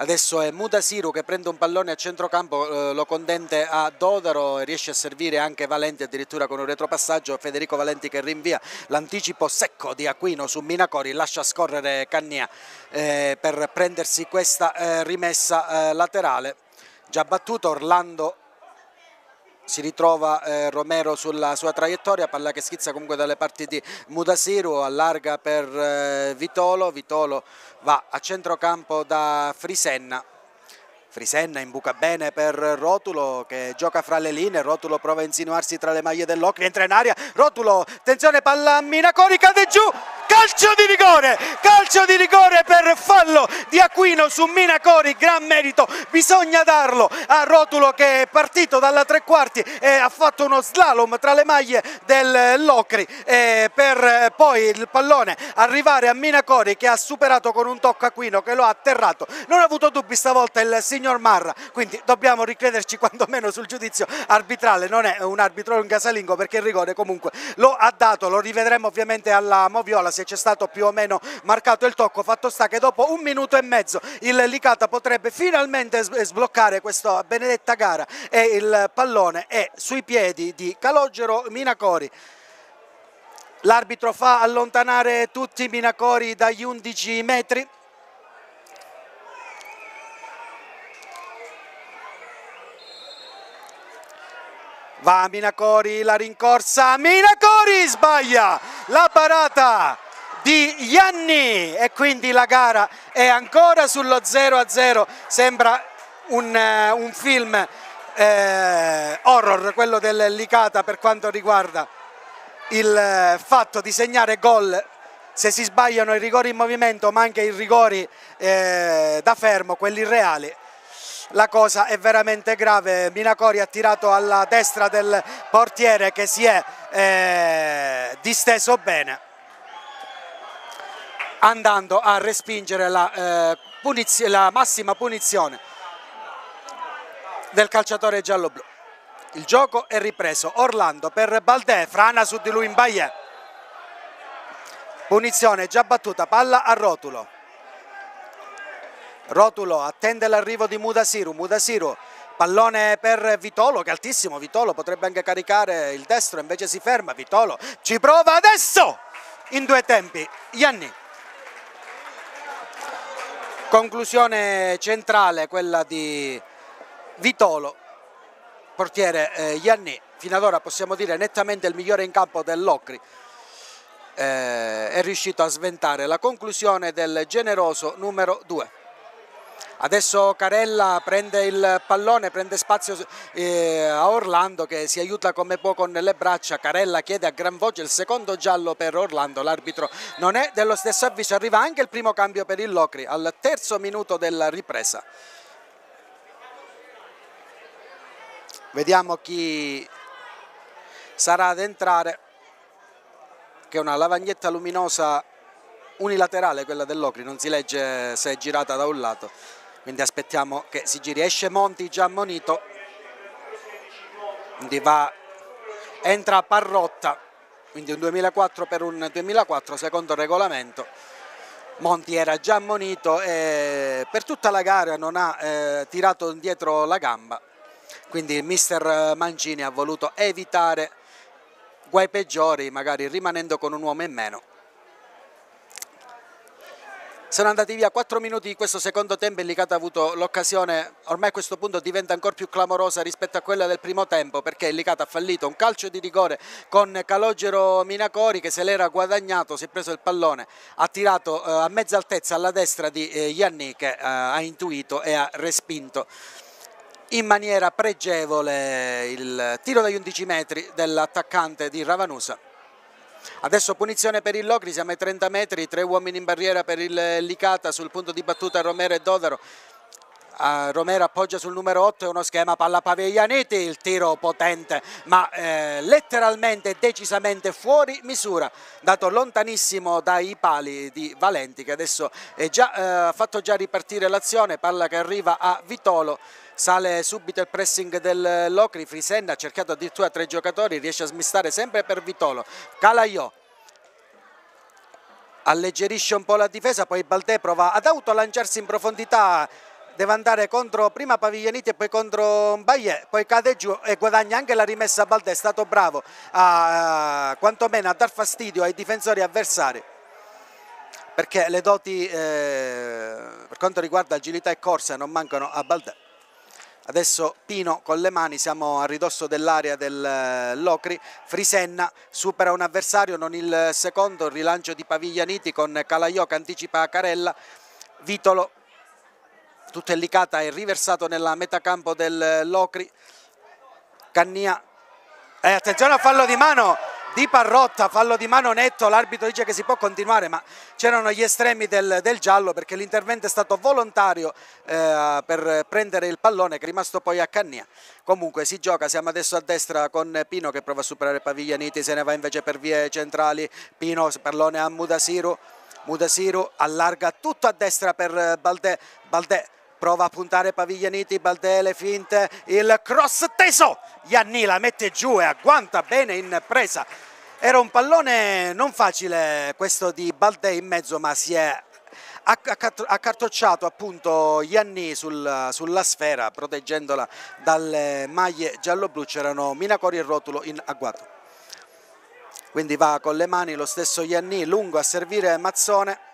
Adesso è Mudasiru che prende un pallone a centrocampo, eh, lo condente a Dodaro riesce a servire anche Valenti addirittura con un retropassaggio. Federico Valenti che rinvia l'anticipo secco di Aquino su Minacori, lascia scorrere Cannia eh, per prendersi questa eh, rimessa laterale. Già battuto Orlando si ritrova eh, Romero sulla sua traiettoria, palla che schizza comunque dalle parti di Mudasiru, allarga per eh, Vitolo, Vitolo va a centrocampo da Frisenna, Frisenna imbuca bene per Rotulo che gioca fra le linee, Rotulo prova a insinuarsi tra le maglie dell'Ocri, entra in aria, Rotulo, attenzione palla Minacori, cade giù, calcio di rigore, calcio di rigore per fallo di Aquino su Minacori, gran merito, bisogna darlo a Rotulo che è partito dalla tre quarti e ha fatto uno slalom tra le maglie dell'Ocri per poi il pallone arrivare a Minacori che ha superato con un tocco Aquino che lo ha atterrato, non ha avuto dubbi stavolta il signor Marra, quindi dobbiamo ricrederci quantomeno sul giudizio arbitrale, non è un arbitro un casalingo perché il rigore comunque lo ha dato, lo rivedremo ovviamente alla Moviola se c'è stato più o meno marcato il tocco, fatto sta che dopo un minuto e mezzo il Licata potrebbe finalmente sbloccare questa benedetta gara e il pallone è sui piedi di Calogero Minacori. L'arbitro fa allontanare tutti i Minacori dagli 11 metri. Va Minacori, la rincorsa, Minacori sbaglia la parata di Ianni. E quindi la gara è ancora sullo 0 a 0 sembra un, uh, un film eh, horror quello del Licata per quanto riguarda il uh, fatto di segnare gol. Se si sbagliano i rigori in movimento ma anche i rigori eh, da fermo, quelli reali la cosa è veramente grave Minacori ha tirato alla destra del portiere che si è eh, disteso bene andando a respingere la, eh, la massima punizione del calciatore giallo-blu. Il gioco è ripreso, Orlando per Baldè, frana su di lui in Baie. Punizione già battuta, palla a Rotulo. Rotulo attende l'arrivo di Mudasiru, Mudasiru pallone per Vitolo che è altissimo, Vitolo potrebbe anche caricare il destro, invece si ferma, Vitolo ci prova adesso in due tempi, Ianni. Conclusione centrale quella di Vitolo, portiere eh, Ianni, fino ad ora possiamo dire nettamente il migliore in campo dell'Ocri. eh, è riuscito a sventare la conclusione del generoso numero 2. Adesso Carella prende il pallone, prende spazio eh, a Orlando che si aiuta come può con le braccia. Carella chiede a gran voce il secondo giallo per Orlando. L'arbitro non è dello stesso avviso. Arriva anche il primo cambio per il Locri al terzo minuto della ripresa. Vediamo chi sarà ad entrare, che è una lavagnetta luminosa unilaterale quella dell'Ocri, non si legge se è girata da un lato quindi aspettiamo che si giri. Esce Monti già ammonito. Quindi va entra Parrotta. Quindi un 2004 per un 2004 secondo regolamento. Monti era già ammonito e per tutta la gara non ha eh, tirato indietro la gamba. Quindi il mister Mancini ha voluto evitare guai peggiori magari rimanendo con un uomo in meno sono andati via 4 minuti di questo secondo tempo e Licata ha avuto l'occasione, ormai a questo punto diventa ancora più clamorosa rispetto a quella del primo tempo perché Licata ha fallito un calcio di rigore con Calogero Minacori che se l'era guadagnato, si è preso il pallone, ha tirato eh, a mezza altezza alla destra di eh, Ianni che eh, ha intuito e ha respinto in maniera pregevole il tiro dagli 11 metri dell'attaccante di Ravanusa Adesso punizione per il Locri, siamo ai 30 metri, tre uomini in barriera per il Licata sul punto di battuta Romero e Dodaro. Uh, Romero appoggia sul numero 8 è uno schema palla Paveglianetti il tiro potente ma eh, letteralmente decisamente fuori misura. Dato lontanissimo dai pali di Valenti che adesso eh, ha fatto già ripartire l'azione palla che arriva a Vitolo. Sale subito il pressing del Locri Frisenna ha cercato addirittura tre giocatori riesce a smistare sempre per Vitolo. Calaiò. Alleggerisce un po' la difesa poi Baldè prova ad autolanciarsi in profondità deve andare contro prima Paviglianiti e poi contro Baie, poi cade giù e guadagna anche la rimessa a Baldè, è stato bravo a, a, quantomeno a dar fastidio ai difensori avversari. Perché le doti eh, per quanto riguarda agilità e corsa non mancano a Baldè. Adesso Pino con le mani, siamo a ridosso dell'area del eh, Locri, Frisenna supera un avversario, non il secondo, il rilancio di Paviglianiti con Calaiò che anticipa Carella, Vitolo tutto è licata e riversato nella metacampo del Locri. Cannia eh, attenzione a fallo di mano di Parrotta, fallo di mano netto, l'arbitro dice che si può continuare ma c'erano gli estremi del, del, giallo perché l'intervento è stato volontario eh, per prendere il pallone che è rimasto poi a Cannia. Comunque si gioca, siamo adesso a destra con Pino che prova a superare Paviglianiti, se ne va invece per vie centrali, Pino pallone a Mudasiru, Mudasiru allarga tutto a destra per Baldè, Baldè prova a puntare Paviglianiti, Baldele, finte, il cross teso, Ianni la mette giù e agguanta bene in presa. Era un pallone non facile questo di Baldè in mezzo ma si è accartocciato appunto Ianni sul, sulla sfera proteggendola dalle maglie giallo-blu. C'erano Minacori e Rotulo in agguato. Quindi va con le mani lo stesso Ianni lungo a servire Mazzone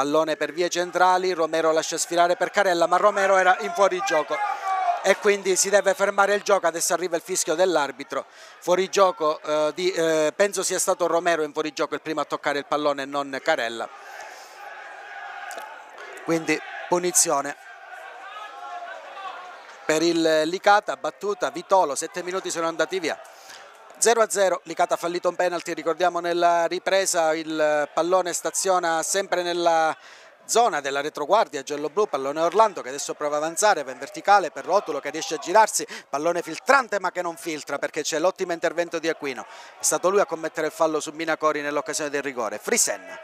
pallone per vie centrali, Romero lascia sfilare per Carella ma Romero era in fuorigioco e quindi si deve fermare il gioco, adesso arriva il fischio dell'arbitro, fuorigioco, eh, di, eh, penso sia stato Romero in fuorigioco il primo a toccare il pallone e non Carella, quindi punizione. Per il Licata, battuta, Vitolo, sette minuti sono andati via. 0 a 0, Licata ha fallito un penalty, ricordiamo nella ripresa il pallone staziona sempre nella zona della retroguardia giallo-blu, pallone Orlando che adesso prova ad avanzare, va in verticale per Rotulo che riesce a girarsi, pallone filtrante ma che non filtra perché c'è l'ottimo intervento di Aquino, è stato lui a commettere il fallo su Minacori nell'occasione del rigore, Frisenna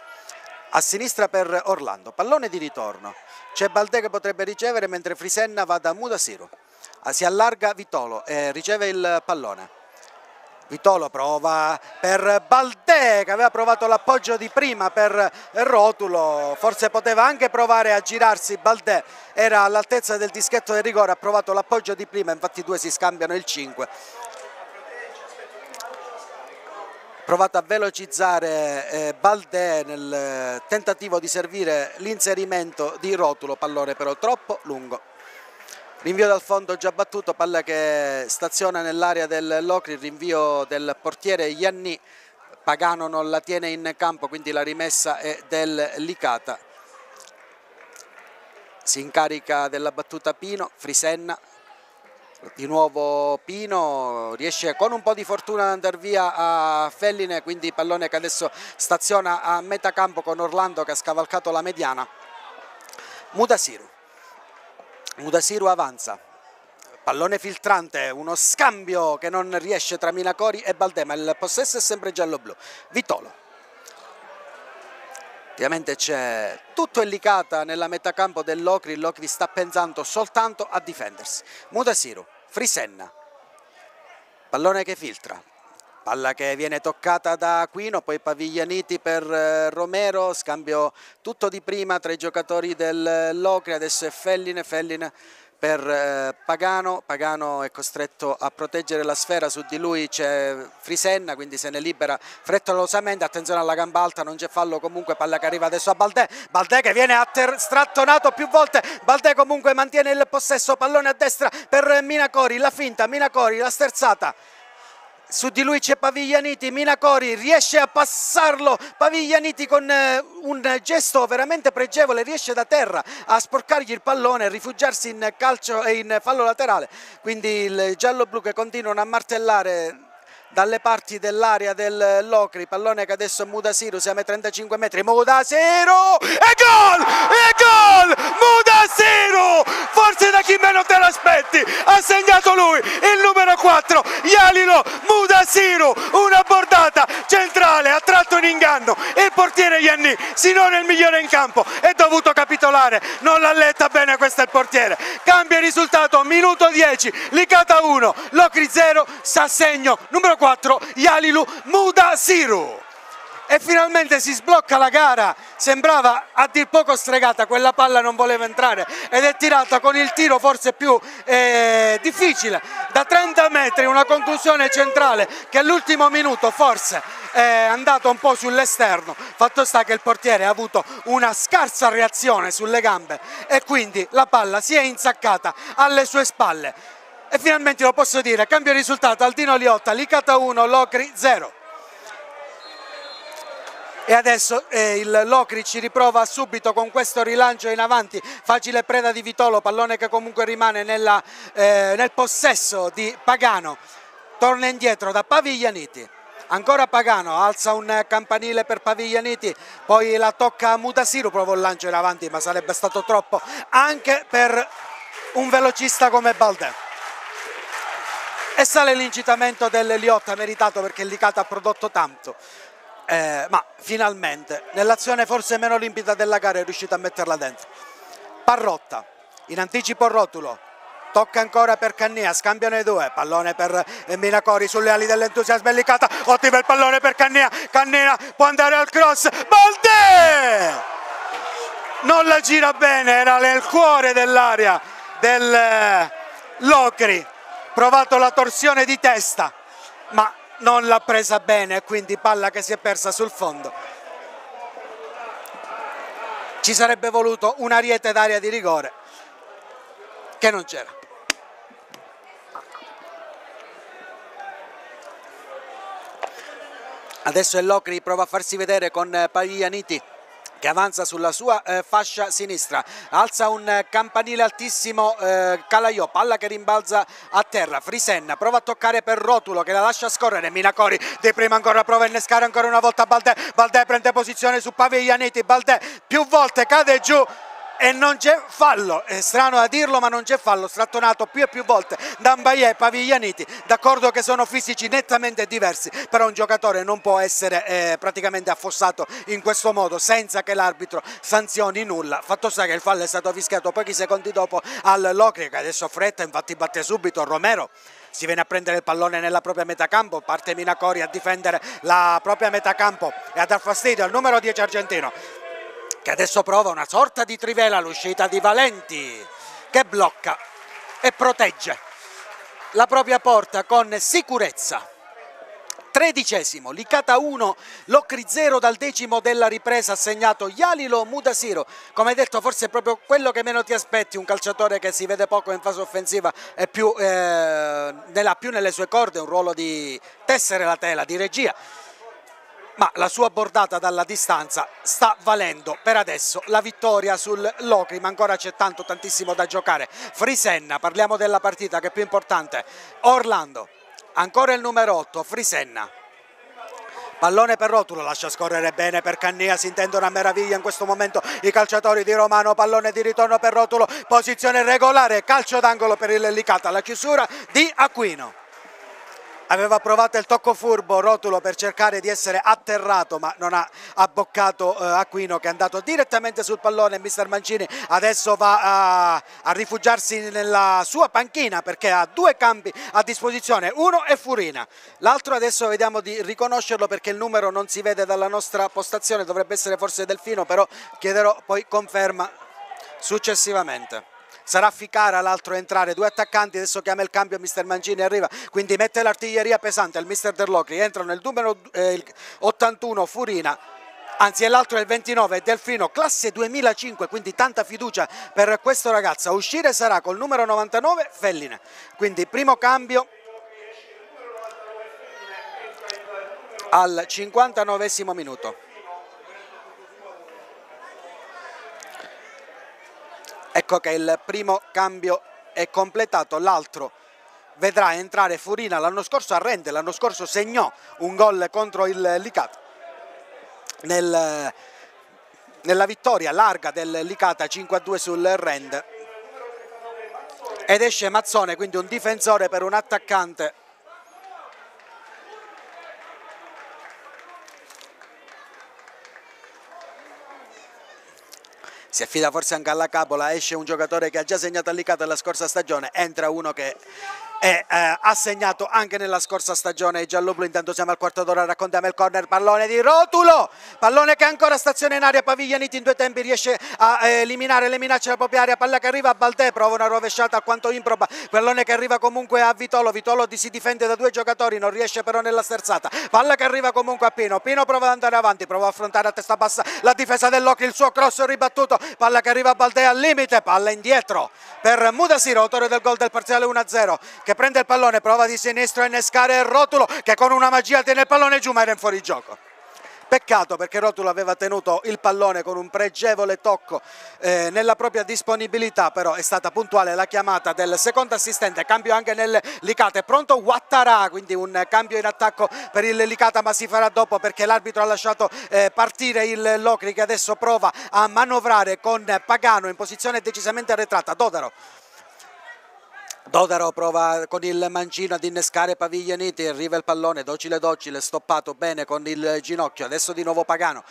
a sinistra per Orlando, pallone di ritorno, c'è Baldè che potrebbe ricevere mentre Frisenna va da Mudasiru, ah, si allarga Vitolo e riceve il pallone. Vitolo prova per Baldè che aveva provato l'appoggio di prima per Rotulo, forse poteva anche provare a girarsi, Baldè era all'altezza del dischetto del rigore, ha provato l'appoggio di prima, infatti i due si scambiano il 5. Provato a velocizzare eh, Baldè nel tentativo di servire l'inserimento di Rotulo, pallone però troppo lungo. Rinvio dal fondo già battuto, palla che staziona nell'area del Locri, rinvio del portiere Ianni, Pagano non la tiene in campo quindi la rimessa è del Licata. Si incarica della battuta Pino, Frisenna di nuovo Pino riesce con un po' di fortuna ad andare via a Felline quindi pallone che adesso staziona a metà campo con Orlando che ha scavalcato la mediana. Mudasiru Mudasiru avanza. Pallone filtrante, uno scambio che non riesce tra Minacori e Baldema, il possesso è sempre giallo-blu, Vitolo. Ovviamente c'è tutto Ellicata nella metà campo dell'Ocri, l'Ocri sta pensando soltanto a difendersi. Mudasiru, Frisenna, pallone che filtra, palla che viene toccata da Aquino, poi Paviglianiti per eh, Romero, scambio tutto di prima tra i giocatori dell'Ocri, adesso è Felline, Felline per eh, Pagano, Pagano è costretto a proteggere la sfera, su di lui c'è Frisenna, quindi se ne libera frettolosamente, attenzione alla gamba alta, non c'è fallo comunque, palla che arriva adesso a Baldè, Baldè che viene strattonato più volte, Baldè comunque mantiene il possesso, pallone a destra per Minacori, la finta, Minacori, la sterzata, su di lui c'è Paviglianiti, Minacori riesce a passarlo, Paviglianiti con eh, un gesto veramente pregevole riesce da terra a sporcargli il pallone e rifugiarsi in calcio e in fallo laterale, quindi il giallo-blu che continuano a martellare dalle parti dell'area dell'Ocri, pallone che adesso è Mudasiru, siamo ai 35 metri, Mudasiru e gol! E gol! Mudasiru! Forse da chi meno te l'aspetti, ha segnato lui, il numero 4, Yalilo Mudasiru, una bordata centrale, ha tratto in inganno, il portiere Ianni, Sinone il migliore in campo, è dovuto capitolare, non l'ha letta bene questo il portiere, cambia il risultato, minuto 10, Licata 1, Locri 0, Sassegno, numero 4. 4 Yalilu Mudasiru e finalmente si sblocca la gara. Sembrava a dir poco stregata. Quella palla non voleva entrare ed è tirata con il tiro forse più eh, difficile. Da 30 metri una conclusione centrale che all'ultimo minuto forse è andato un po' sull'esterno. Fatto sta che il portiere ha avuto una scarsa reazione sulle gambe e quindi la palla si è insaccata alle sue spalle. E finalmente lo posso dire, cambio risultato, Aldino Liotta, Licata 1, Locri 0. E adesso eh, il Locri ci riprova subito con questo rilancio in avanti, facile preda di Vitolo, pallone che comunque rimane nella, eh, nel possesso di Pagano, torna indietro da Paviglianiti. Ancora Pagano, alza un campanile per Paviglianiti, poi la tocca a Mutasiru, prova il lancio in avanti ma sarebbe stato troppo anche per un velocista come Baldè e sale l'incitamento del Liotta meritato perché il Licata ha prodotto tanto eh, ma finalmente nell'azione forse meno limpida della gara è riuscito a metterla dentro. Parrotta in anticipo rotulo. Tocca ancora per Cannia, scambiano i due, pallone per Minacori sulle ali dell'entusiasmo Licata, ottimo il pallone per Cannia, Cannia può andare al cross, Balde! Non la gira bene, era nel cuore dell'area del eh, Locri, provato la torsione di testa ma non l'ha presa bene quindi palla che si è persa sul fondo. Ci sarebbe voluto un ariete d'aria di rigore che non c'era. Adesso è Locri prova a farsi vedere con Paglianiti che avanza sulla sua eh, fascia sinistra, alza un campanile altissimo eh, Calaiò, palla che rimbalza a terra, Frisenna prova a toccare per Rotulo che la lascia scorrere, Minacori di prima ancora prova a innescare ancora una volta Baldè, Baldè prende posizione su Paviglianiti, Baldè più volte cade giù e non c'è fallo, è strano a dirlo ma non c'è fallo, strattonato più e più volte da Mbaye e Paviglianiti, d'accordo che sono fisici nettamente diversi, però un giocatore non può essere eh, praticamente affossato in questo modo senza che l'arbitro sanzioni nulla, fatto sta che il fallo è stato fischiato pochi secondi dopo al Locri che adesso fretta, infatti batte subito Romero. Si viene a prendere il pallone nella propria metacampo, parte Minacori a difendere la propria metacampo e a dar fastidio al numero 10 argentino che adesso prova una sorta di trivela all'uscita di Valenti che blocca e protegge la propria porta con sicurezza. Tredicesimo, Licata 1, Locri 0 dal decimo della ripresa assegnato Yalilo Mudasiro. Come detto forse è proprio quello che meno ti aspetti, un calciatore che si vede poco in fase offensiva e più, eh, nella, più nelle sue corde, un ruolo di tessere la tela, di regia ma la sua bordata dalla distanza sta valendo per adesso la vittoria sul Locri, ma ancora c'è tanto tantissimo da giocare. Frisenna, parliamo della partita che è più importante, Orlando, ancora il numero 8, Frisenna. Pallone per Rotulo, lascia scorrere bene per Cannia, si intendono a meraviglia in questo momento i calciatori di Romano, pallone di ritorno per Rotulo, posizione regolare, calcio d'angolo per il Licata, la chiusura di Aquino aveva provato il tocco furbo Rotulo per cercare di essere atterrato ma non ha abboccato eh, Aquino che è andato direttamente sul pallone mister Mancini. Adesso va a, a, rifugiarsi nella sua panchina perché ha due campi a disposizione uno è Furina. L'altro adesso vediamo di riconoscerlo perché il numero non si vede dalla nostra postazione dovrebbe essere forse Delfino però chiederò poi conferma successivamente sarà Ficara l'altro a entrare, due attaccanti, adesso chiama il cambio mister Mancini arriva, quindi mette l'artiglieria pesante al mister Derlocri, entrano il numero eh, 81 Furina, anzi è l'altro il 29 Delfino, classe 2005, quindi tanta fiducia per questo ragazzo, uscire sarà col numero 99 Felline, quindi primo cambio al 59 minuto. Ecco che il primo cambio è completato, l'altro vedrà entrare Furina. L'anno scorso a Rende, l'anno scorso segnò un gol contro il Licata. Nel, nella vittoria larga del Licata 5-2 sul Rende. Ed esce Mazzone, quindi un difensore per un attaccante si affida forse anche alla capola, esce un giocatore che ha già segnato all'Icata la scorsa stagione, entra uno che e eh, ha segnato anche nella scorsa stagione i gialloblu. Intanto siamo al quarto d'ora raccontiamo il corner pallone di Rotulo. Pallone che ancora stazione in aria Paviglianiti in due tempi riesce a eh, eliminare le minacce della propria area. Palla che arriva a Baldè prova una rovesciata alquanto improba. Pallone che arriva comunque a Vitolo. Vitolo si difende da due giocatori non riesce però nella sterzata. Palla che arriva comunque a Pino. Pino prova ad andare avanti prova a affrontare a testa bassa la difesa dell'Occhi il suo cross ribattuto. Palla che arriva a Baldè al limite palla indietro per Mudasiro autore del gol del parziale 1-0 che prende il pallone, prova di sinistro a innescare il Rotulo che con una magia tiene il pallone giù ma era in fuorigioco. Peccato perché Rotulo aveva tenuto il pallone con un pregevole tocco eh, nella propria disponibilità, però è stata puntuale la chiamata del secondo assistente, cambio anche nel Licata, è pronto Wattara, quindi un cambio in attacco per il Licata ma si farà dopo perché l'arbitro ha lasciato eh, partire il Locri che adesso prova a manovrare con Pagano in posizione decisamente arretrata, Dodaro Dodaro prova con il mancino ad innescare Paviglianiti, arriva il pallone, docile docile, stoppato bene con il ginocchio, adesso di nuovo Pagano.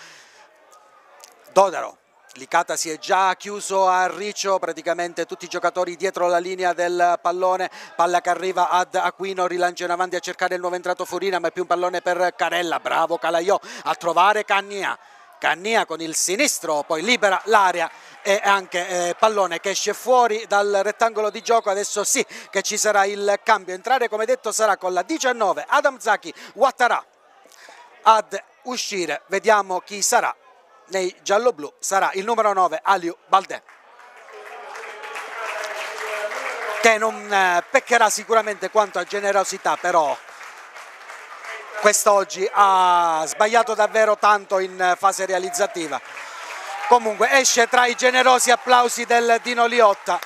Dodaro, Licata si è già chiuso a Riccio, praticamente tutti i giocatori dietro la linea del pallone, palla che arriva ad Aquino, rilancia in avanti a cercare il nuovo entrato Furina, ma è più un pallone per Carella, bravo Calaiò a trovare Cagnia. Cannia con il sinistro poi libera l'area e anche eh, pallone che esce fuori dal rettangolo di gioco. Adesso sì che ci sarà il cambio. Entrare come detto sarà con la 19 Adam Zaki Wattara ad uscire vediamo chi sarà. Nei giallo-blu sarà il numero 9 Aliu Baldè che non eh, peccherà sicuramente quanto a generosità però quest'oggi ha sbagliato davvero tanto in fase realizzativa. Comunque esce tra i generosi applausi del Dino Liotta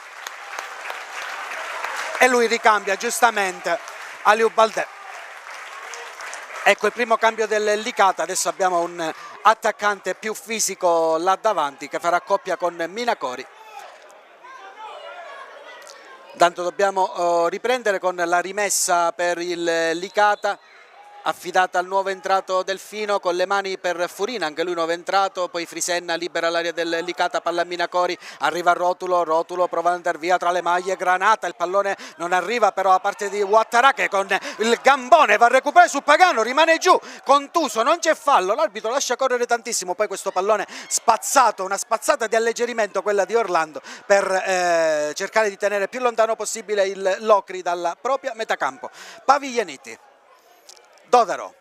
e lui ricambia giustamente Aliu Baldè. Ecco il primo cambio del Licata, adesso abbiamo un attaccante più fisico là davanti che farà coppia con Minacori. Tanto dobbiamo uh, riprendere con la rimessa per il Licata affidata al nuovo entrato Delfino con le mani per Furina, anche lui nuovo entrato, poi Frisenna libera l'area del Licata, palla Minacori, arriva Rotulo, Rotulo prova ad andare via tra le maglie, Granata, il pallone non arriva però a parte di Wattara che con il gambone va a recuperare su Pagano, rimane giù, contuso, non c'è fallo, l'arbitro lascia correre tantissimo, poi questo pallone spazzato, una spazzata di alleggerimento quella di Orlando per eh, cercare di tenere più lontano possibile il Locri dalla propria metacampo. Paviglianiti. Dodaro.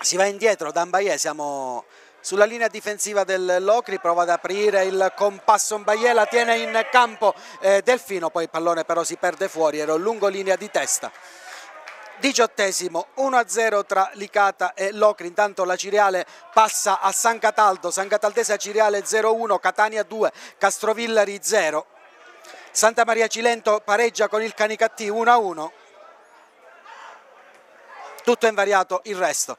Si va indietro da Mbaye, siamo sulla linea difensiva del Locri, prova ad aprire il compasso Mbaye, la tiene in campo eh, Delfino, poi il pallone però si perde fuori, era lungo linea di testa. Diciottesimo 1-0 tra Licata e Locri intanto la Ciriale passa a San Cataldo San Cataldese a Ciriale 0-1 Catania 2 Castrovillari 0 Santa Maria Cilento pareggia con il Canicattì 1-1 tutto è invariato il resto.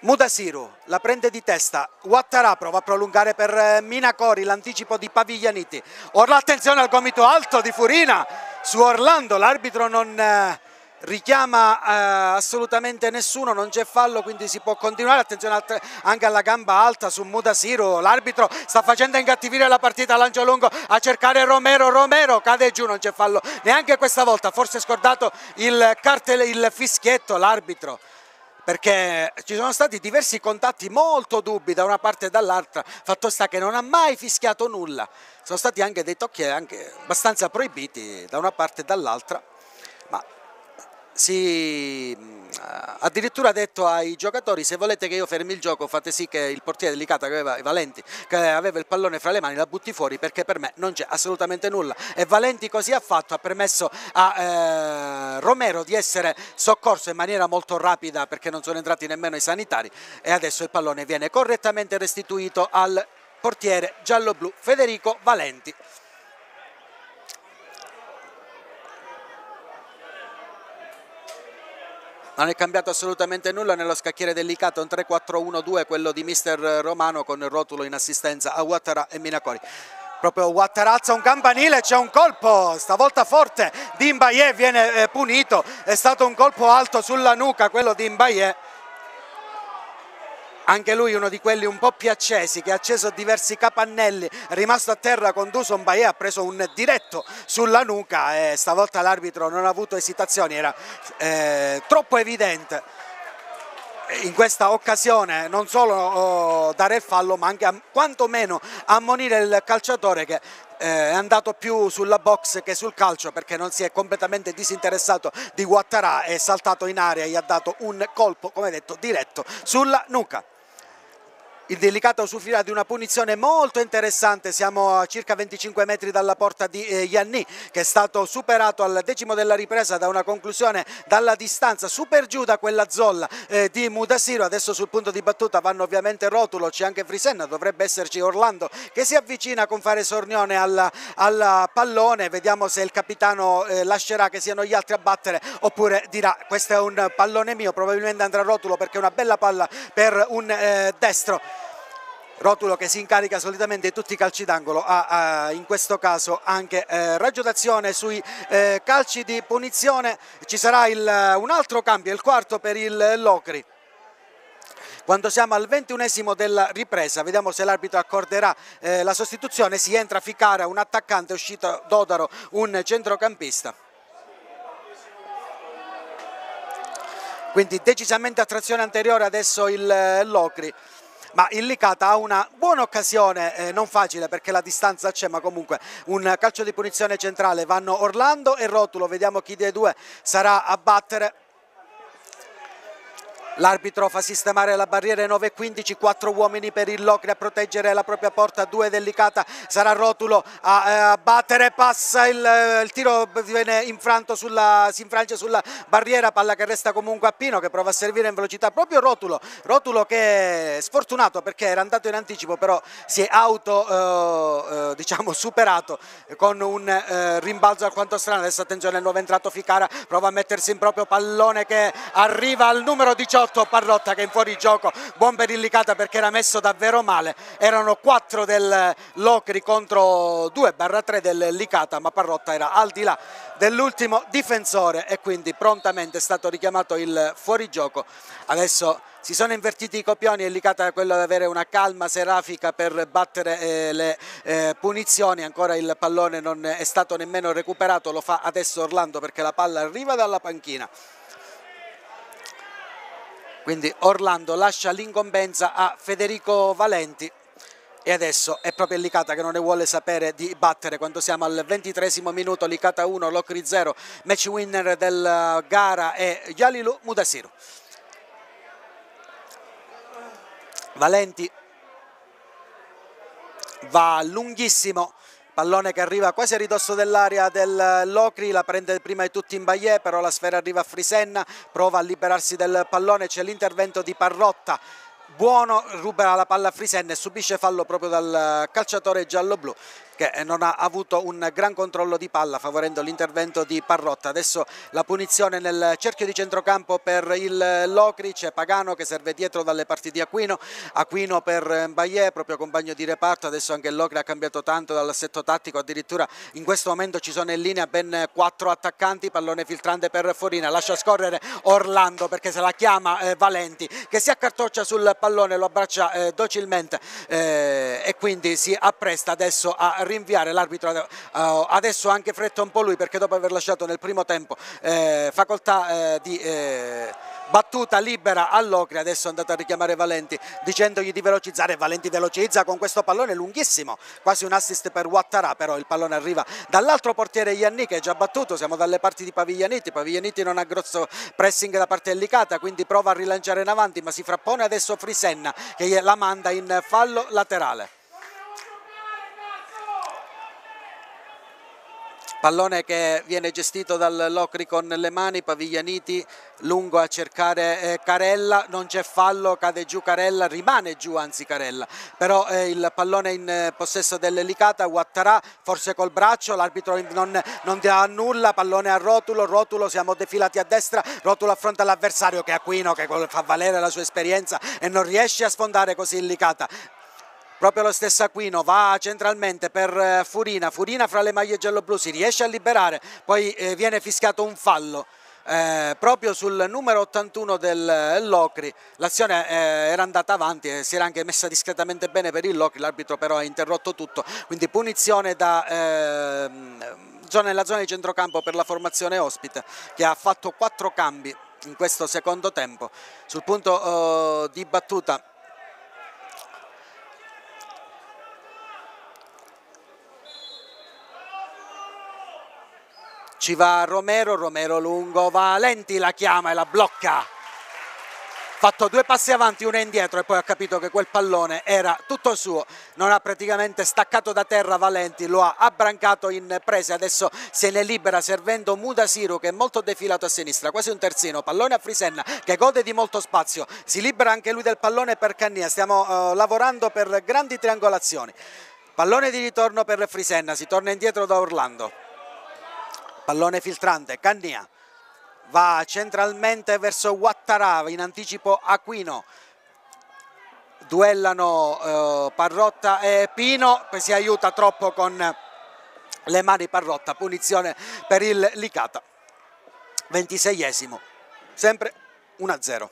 Mudasiru la prende di testa, Wattarà prova a prolungare per eh, Minacori l'anticipo di Paviglianiti, ora attenzione al gomito alto di Furina. Su Orlando, l'arbitro non eh, richiama eh, assolutamente nessuno, non c'è fallo quindi si può continuare, attenzione anche alla gamba alta su Mudasiru, l'arbitro sta facendo ingattivire la partita, lancio lungo a cercare Romero, Romero cade giù, non c'è fallo neanche questa volta, forse scordato il, cartel, il fischietto l'arbitro perché ci sono stati diversi contatti molto dubbi da una parte e dall'altra, fatto sta che non ha mai fischiato nulla, sono stati anche dei tocchi anche abbastanza proibiti da una parte e dall'altra, ma si addirittura ha detto ai giocatori se volete che io fermi il gioco fate sì che il portiere delicato che aveva Valenti che aveva il pallone fra le mani la butti fuori perché per me non c'è assolutamente nulla e Valenti così ha fatto ha permesso a eh, Romero di essere soccorso in maniera molto rapida perché non sono entrati nemmeno i sanitari e adesso il pallone viene correttamente restituito al portiere giallo-blu Federico Valenti non è cambiato assolutamente nulla nello scacchiere delicato, un 3-4-1-2 quello di mister Romano con il rotulo in assistenza a Ouattara e Minacori. Proprio Ouattarazza un campanile c'è un colpo stavolta forte. Di Imbaye viene eh, punito è stato un colpo alto sulla nuca quello di Imbaye anche lui uno di quelli un po' più accesi che ha acceso diversi capannelli, rimasto a terra con Duson Baie, ha preso un diretto sulla nuca e stavolta l'arbitro non ha avuto esitazioni, era eh, troppo evidente. In questa occasione non solo oh, dare il fallo ma anche quantomeno ammonire il calciatore che eh, è andato più sulla box che sul calcio perché non si è completamente disinteressato di Guattarà è saltato in aria e gli ha dato un colpo come detto diretto sulla nuca il delicato usufruirà di una punizione molto interessante, siamo a circa 25 metri dalla porta di eh, Ianni che è stato superato al decimo della ripresa da una conclusione dalla distanza super giù da quella zolla eh, di Mudasiro, adesso sul punto di battuta vanno ovviamente Rotulo, c'è anche Frisenna, dovrebbe esserci Orlando che si avvicina con fare Sornione al, al pallone, vediamo se il capitano eh, lascerà che siano gli altri a battere oppure dirà questo è un pallone mio, probabilmente andrà Rotulo perché è una bella palla per un eh, destro Rotulo che si incarica solitamente di tutti i calci d'angolo. Ha, ha, in questo caso anche eh, raggio d'azione sui eh, calci di punizione. Ci sarà il, un altro cambio, il quarto per il Locri. Quando siamo al ventunesimo della ripresa vediamo se l'arbitro accorderà eh, la sostituzione. Si entra Ficara un attaccante uscito Dodaro un centrocampista. Quindi decisamente a trazione anteriore adesso il eh, Locri ma il Licata ha una buona occasione, eh, non facile perché la distanza c'è, ma comunque un calcio di punizione centrale, vanno Orlando e Rotulo, vediamo chi dei due sarà a battere L'arbitro fa sistemare la barriera 9-15, 4 uomini per il Locri a proteggere la propria porta, 2 delicata, sarà Rotulo a, eh, a battere, passa il, eh, il, tiro, viene infranto sulla, si infrange sulla barriera, palla che resta comunque a Pino che prova a servire in velocità, proprio Rotulo, Rotulo che è sfortunato perché era andato in anticipo però si è auto eh, eh, diciamo superato con un eh, rimbalzo alquanto strano, adesso attenzione il nuovo entrato Ficara, prova a mettersi in proprio pallone che arriva al numero 18 18 Parrotta che è in fuorigioco, buon per Illicata perché era messo davvero male, erano 4 del Locri contro 2 barra 3 del Licata ma Parrotta era al di là dell'ultimo difensore e quindi prontamente è stato richiamato il fuorigioco, adesso si sono invertiti i copioni e Licata è quello di avere una calma serafica per battere eh, le eh, punizioni, ancora il pallone non è stato nemmeno recuperato, lo fa adesso Orlando perché la palla arriva dalla panchina quindi Orlando lascia l'incombenza a Federico Valenti. E adesso è proprio Licata che non ne vuole sapere di battere quando siamo al ventitresimo minuto. Licata 1, Locri 0 match winner della gara è Yalilu Mudasiru. Valenti va lunghissimo pallone che arriva quasi a ridosso dell'area del Locri, la prende prima di tutti in Baie, però la sfera arriva a Frisenna, prova a liberarsi del pallone, c'è l'intervento di Parrotta, buono, ruba la palla a Frisenna e subisce fallo proprio dal calciatore giallo-blu che non ha avuto un gran controllo di palla favorendo l'intervento di Parrotta. Adesso la punizione nel cerchio di centrocampo per il Locri, c'è Pagano che serve dietro dalle parti di Aquino, Aquino per Baie, proprio compagno di reparto, adesso anche il Locri ha cambiato tanto dall'assetto tattico, addirittura in questo momento ci sono in linea ben quattro attaccanti, pallone filtrante per Forina, lascia scorrere Orlando perché se la chiama eh, Valenti che si accartoccia sul pallone, lo abbraccia eh, docilmente eh, e quindi si appresta adesso a rinviare l'arbitro uh, adesso anche fretta un po' lui perché dopo aver lasciato nel primo tempo eh, facoltà eh, di eh, battuta libera all'Ocri adesso è andato a richiamare Valenti dicendogli di velocizzare. Valenti velocizza con questo pallone lunghissimo quasi un assist per Wattara però il pallone arriva dall'altro portiere Ianni che è già battuto. Siamo dalle parti di Paviglianiti. Paviglianiti non ha grosso pressing da parte delicata quindi prova a rilanciare in avanti ma si frappone adesso Frisenna che la manda in fallo laterale pallone che viene gestito dal Locri con le mani, Paviglianiti lungo a cercare eh, Carella, non c'è fallo, cade giù Carella, rimane giù anzi Carella, però eh, il pallone in eh, possesso dell'Elicata, Guattarà forse col braccio, l'arbitro non, non dà nulla, pallone a Rotulo, Rotulo siamo defilati a destra, Rotulo affronta l'avversario che è Aquino che fa valere la sua esperienza e non riesce a sfondare così Licata proprio lo stesso Aquino va centralmente per eh, Furina, Furina fra le maglie giallo-blu si riesce a liberare, poi eh, viene fiscato un fallo. Eh, proprio sul numero 81 del eh, Locri. L'azione eh, era andata avanti e si era anche messa discretamente bene per il Locri. L'arbitro però ha interrotto tutto. Quindi punizione da, eh, nella zona di centrocampo per la formazione ospite che ha fatto quattro cambi in questo secondo tempo. Sul punto di battuta ci va Romero, Romero lungo, Valenti la chiama e la blocca. Fatto due passi avanti, uno indietro e poi ha capito che quel pallone era tutto suo, non ha praticamente staccato da terra Valenti, lo ha abbrancato in prese, adesso se ne libera servendo Mudasiru che è molto defilato a sinistra, quasi un terzino, pallone a Frisenna che gode di molto spazio, si libera anche lui del pallone per Cannia, stiamo uh, lavorando per grandi triangolazioni. Pallone di ritorno per Frisenna, si torna indietro da Orlando pallone filtrante, Cannia va centralmente verso Guattarava, in anticipo Aquino, duellano eh, Parrotta e Pino, si aiuta troppo con le mani Parrotta, punizione per il Licata, 26esimo, sempre 1-0.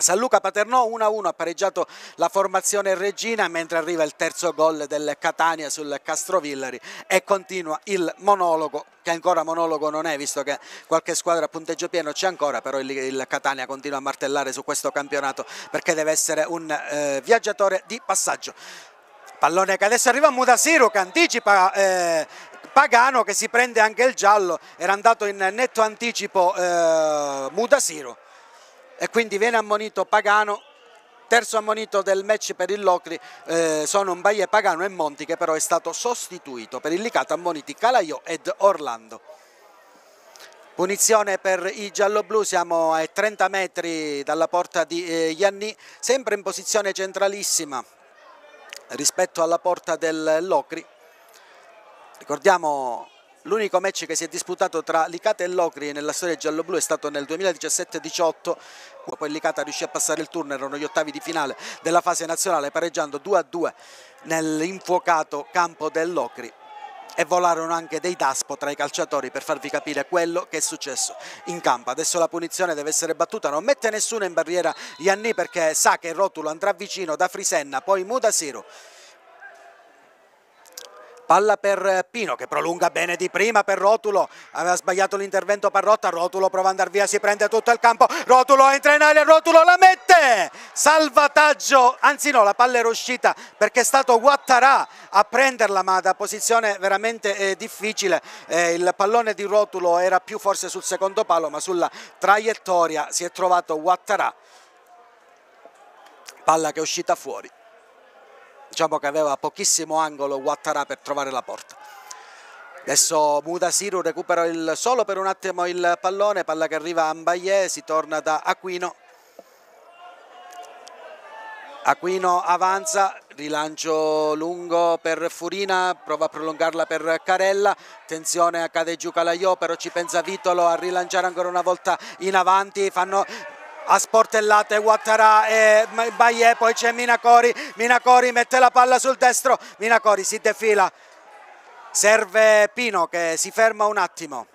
San Luca Paternò 1-1 ha pareggiato la formazione Regina mentre arriva il terzo gol del Catania sul Castrovillari e continua il monologo che ancora monologo non è visto che qualche squadra a punteggio pieno c'è ancora però il, il, Catania continua a martellare su questo campionato perché deve essere un eh, viaggiatore di passaggio. Pallone che adesso arriva Mudasiru che anticipa eh, Pagano che si prende anche il giallo. Era andato in netto anticipo eh, Mudasiru e quindi viene ammonito Pagano terzo ammonito del match per il Locri eh, sono Mbaye Pagano e Monti che però è stato sostituito. Per il Licata ammoniti Calaiò ed Orlando. Punizione per i gialloblu siamo a 30 metri dalla porta di eh, Ianni sempre in posizione centralissima rispetto alla porta del Locri. Ricordiamo L'unico match che si è disputato tra Licata e Locri nella storia giallo-blu è stato nel 2017-18, poi Licata riuscì a passare il turno, erano gli ottavi di finale della fase nazionale pareggiando 2-2 nell'infuocato campo del Locri e volarono anche dei daspo tra i calciatori per farvi capire quello che è successo in campo. Adesso la punizione deve essere battuta, non mette nessuno in barriera Ianni perché sa che il rotulo andrà vicino da Frisenna, poi Mudasiru Palla per Pino che prolunga bene di prima per Rotulo. Aveva sbagliato l'intervento Parrotta. Rotulo prova ad andare via, si prende tutto il campo. Rotulo entra in aria, Rotulo la mette. Salvataggio, anzi no, la palla era uscita perché è stato Guattarà a prenderla, ma da posizione veramente eh, difficile. Eh, il pallone di Rotulo era più forse sul secondo palo, ma sulla traiettoria si è trovato Guattarà. Palla che è uscita fuori diciamo che aveva pochissimo angolo Ouattara per trovare la porta. Adesso Mudasiru recupera il, solo per un attimo il pallone, palla che arriva a Mbaye, si torna da Aquino. Aquino avanza, rilancio lungo per Furina, prova a prolungarla per Carella, attenzione accade giù Calaiò, però ci pensa Vitolo a rilanciare ancora una volta in avanti, fanno a sportellate Ouattara e Baie, poi c'è Minacori, Minacori mette la palla sul destro, Minacori si defila, serve Pino che si ferma un attimo.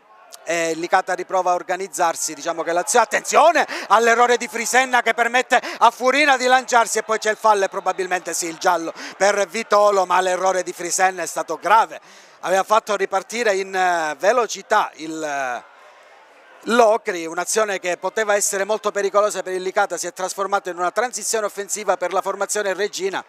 E Licata riprova a organizzarsi diciamo che l'azione attenzione all'errore di Frisenna che permette a Furina di lanciarsi e poi c'è il fallo e probabilmente sì il giallo per Vitolo ma l'errore di Frisenna è stato grave. Aveva fatto ripartire in eh, velocità il eh, Locri, un'azione che poteva essere molto pericolosa per il Licata, si è trasformata in una transizione offensiva per la formazione Regina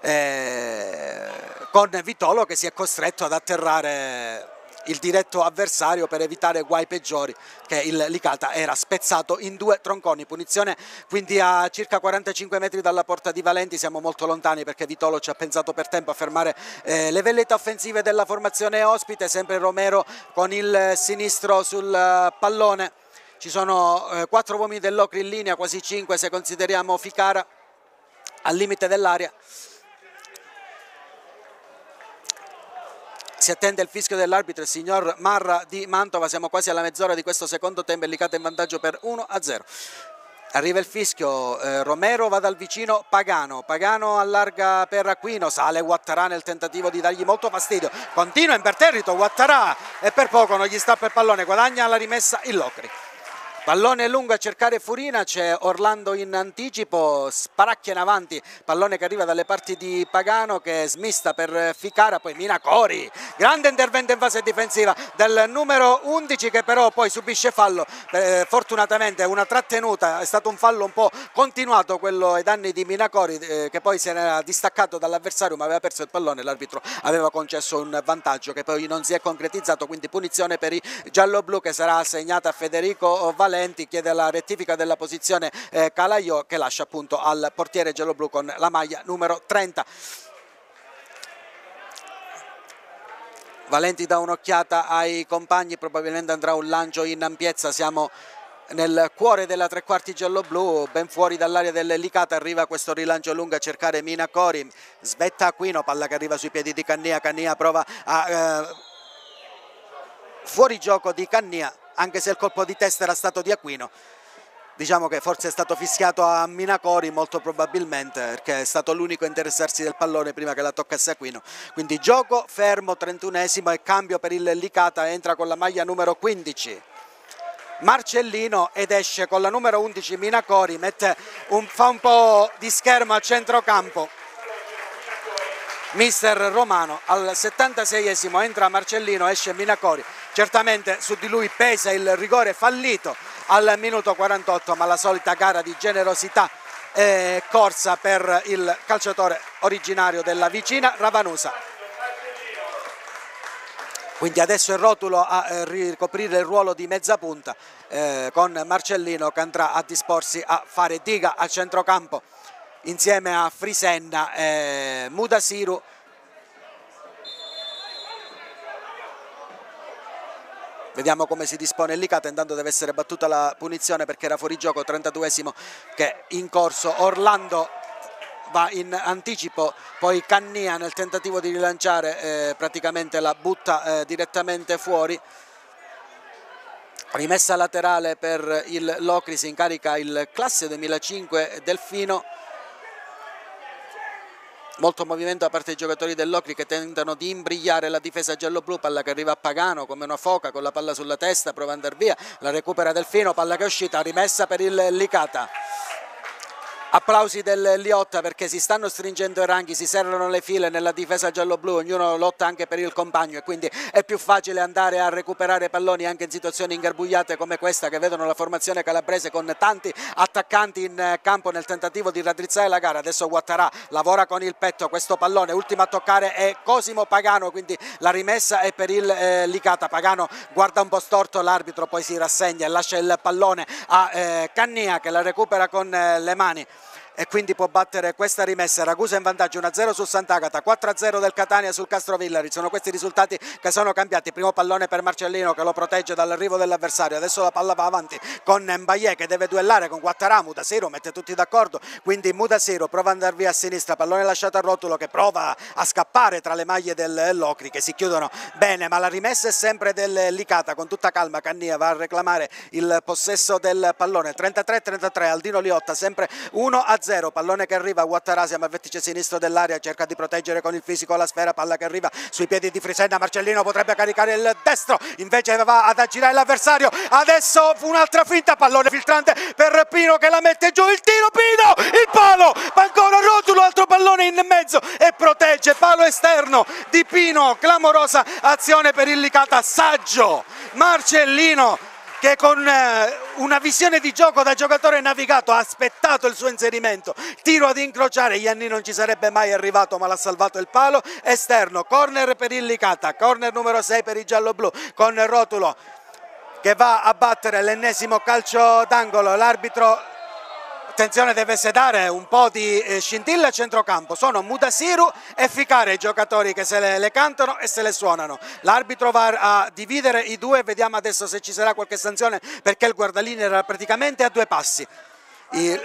eh, con Vitolo che si è costretto ad atterrare il diretto avversario per evitare guai peggiori che il Licata era spezzato in due tronconi, punizione quindi a circa 45 metri dalla porta di Valenti, siamo molto lontani perché Vitolo ci ha pensato per tempo a fermare eh, le vellette offensive della formazione ospite, sempre Romero con il sinistro sul pallone, ci sono eh, quattro uomini dell'Ocri in linea, quasi cinque se consideriamo Ficara al limite dell'area si attende il fischio dell'arbitro il signor Marra di Mantova, siamo quasi alla mezz'ora di questo secondo tempo, Licata in vantaggio per 1 a 0. Arriva il fischio, eh, Romero va dal vicino Pagano, Pagano allarga per Aquino, sale Guattarà nel tentativo di dargli molto fastidio, continua imperterrito Guattarà e per poco non gli sta per pallone, guadagna la rimessa il Locri. Pallone lungo a cercare Furina, c'è Orlando in anticipo, sparacchia in avanti, pallone che arriva dalle parti di Pagano che smista per Ficara, poi Minacori, grande intervento in fase difensiva del numero 11 che però poi subisce fallo, eh, fortunatamente una trattenuta, è stato un fallo un po' continuato quello ai danni di Minacori eh, che poi si era distaccato dall'avversario ma aveva perso il pallone, l'arbitro aveva concesso un vantaggio che poi non si è concretizzato, quindi punizione per i giallo-blu che sarà assegnata a Federico Valenti Valenti chiede la rettifica della posizione eh, Calaio che lascia appunto al portiere giallo-blu con la maglia numero 30. Valenti dà un'occhiata ai compagni, probabilmente andrà un lancio in ampiezza, siamo nel cuore della tre quarti giallo-blu, ben fuori dall'area dell'Elicata arriva questo rilancio lungo a cercare Mina Cori, svetta Aquino, palla che arriva sui piedi di Cannia, Cannia prova a... Eh, fuori gioco di Cannia, anche se il colpo di testa era stato di Aquino diciamo che forse è stato fischiato a Minacori molto probabilmente perché è stato l'unico a interessarsi del pallone prima che la toccasse Aquino. Quindi gioco fermo 31esimo e cambio per il Licata entra con la maglia numero 15 Marcellino ed esce con la numero 11 Minacori un, fa un po' di schermo a centrocampo mister Romano al 76esimo entra Marcellino esce Minacori. Certamente su di lui pesa il rigore fallito al minuto 48 ma la solita gara di generosità e corsa per il calciatore originario della vicina Ravanusa. Quindi adesso il rotulo a eh, ricoprire il ruolo di mezza punta eh, con Marcellino che andrà a disporsi a fare diga a centrocampo insieme a Frisenna e Mudasiru. Vediamo come si dispone Licata, intanto deve essere battuta la punizione perché era fuori gioco, 32esimo che in corso Orlando va in anticipo, poi Cannia nel tentativo di rilanciare eh, praticamente la butta eh, direttamente fuori. Rimessa laterale per il Locri, si incarica il classe 2005 Delfino molto movimento da parte dei giocatori dell'Ocri che tentano di imbrigliare la difesa giallo-blu, palla che arriva a Pagano come una foca con la palla sulla testa, prova ad andare via, la recupera Delfino, palla che è uscita, rimessa per il Licata. Applausi del Liotta perché si stanno stringendo i ranghi, si serrano le file nella difesa giallo-blu, ognuno lotta anche per il compagno e quindi è più facile andare a recuperare palloni anche in situazioni ingarbugliate come questa che vedono la formazione calabrese con tanti attaccanti in campo nel tentativo di raddrizzare la gara. Adesso Guattarà lavora con il petto questo pallone, ultimo a toccare è Cosimo Pagano, quindi la rimessa è per il eh, Licata. Pagano guarda un po' storto l'arbitro, poi si rassegna e lascia il pallone a eh, Cannia che la recupera con eh, le mani e quindi può battere questa rimessa. Ragusa in vantaggio 1-0 sul Sant'Agata, 4-0 del Catania sul Castro Villari. Sono questi risultati che sono cambiati. Primo pallone per Marcellino che lo protegge dall'arrivo dell'avversario. Adesso la palla va avanti con Mbaye che deve duellare con Guattarà. Mudasiro mette tutti d'accordo. Quindi Mudasiro prova ad andare via a sinistra. Pallone lasciato a Rotulo che prova a scappare tra le maglie del Locri che si chiudono bene. Ma la rimessa è sempre del Licata. Con tutta calma Cannia va a reclamare il possesso del pallone. 33-33 Aldino Liotta sempre 1-0. Pallone che arriva Guattarà. Siamo al vertice sinistro dell'area. Cerca di proteggere con il fisico la sfera. Palla che arriva sui piedi di Frisenna. Marcellino potrebbe caricare il destro. Invece va ad aggirare l'avversario. Adesso un'altra finta. Pallone filtrante per Pino che la mette giù. Il tiro Pino. Il palo. Ma ancora Rotulo. Altro pallone in mezzo e protegge. Palo esterno di Pino. Clamorosa azione per il Licata. Saggio. Marcellino che con eh, una visione di gioco da giocatore navigato ha aspettato il suo inserimento, tiro ad incrociare, Ianni non ci sarebbe mai arrivato ma l'ha salvato il palo, esterno, corner per il Licata, corner numero 6 per i giallo-blu con Rotulo che va a battere l'ennesimo calcio d'angolo, l'arbitro attenzione deve sedare un po' di eh, scintilla a centrocampo, sono Mudasiru e Ficare i giocatori che se le, le cantano e se le suonano. L'arbitro va a dividere i due, vediamo adesso se ci sarà qualche sanzione perché il guardalini era praticamente a due passi. Il,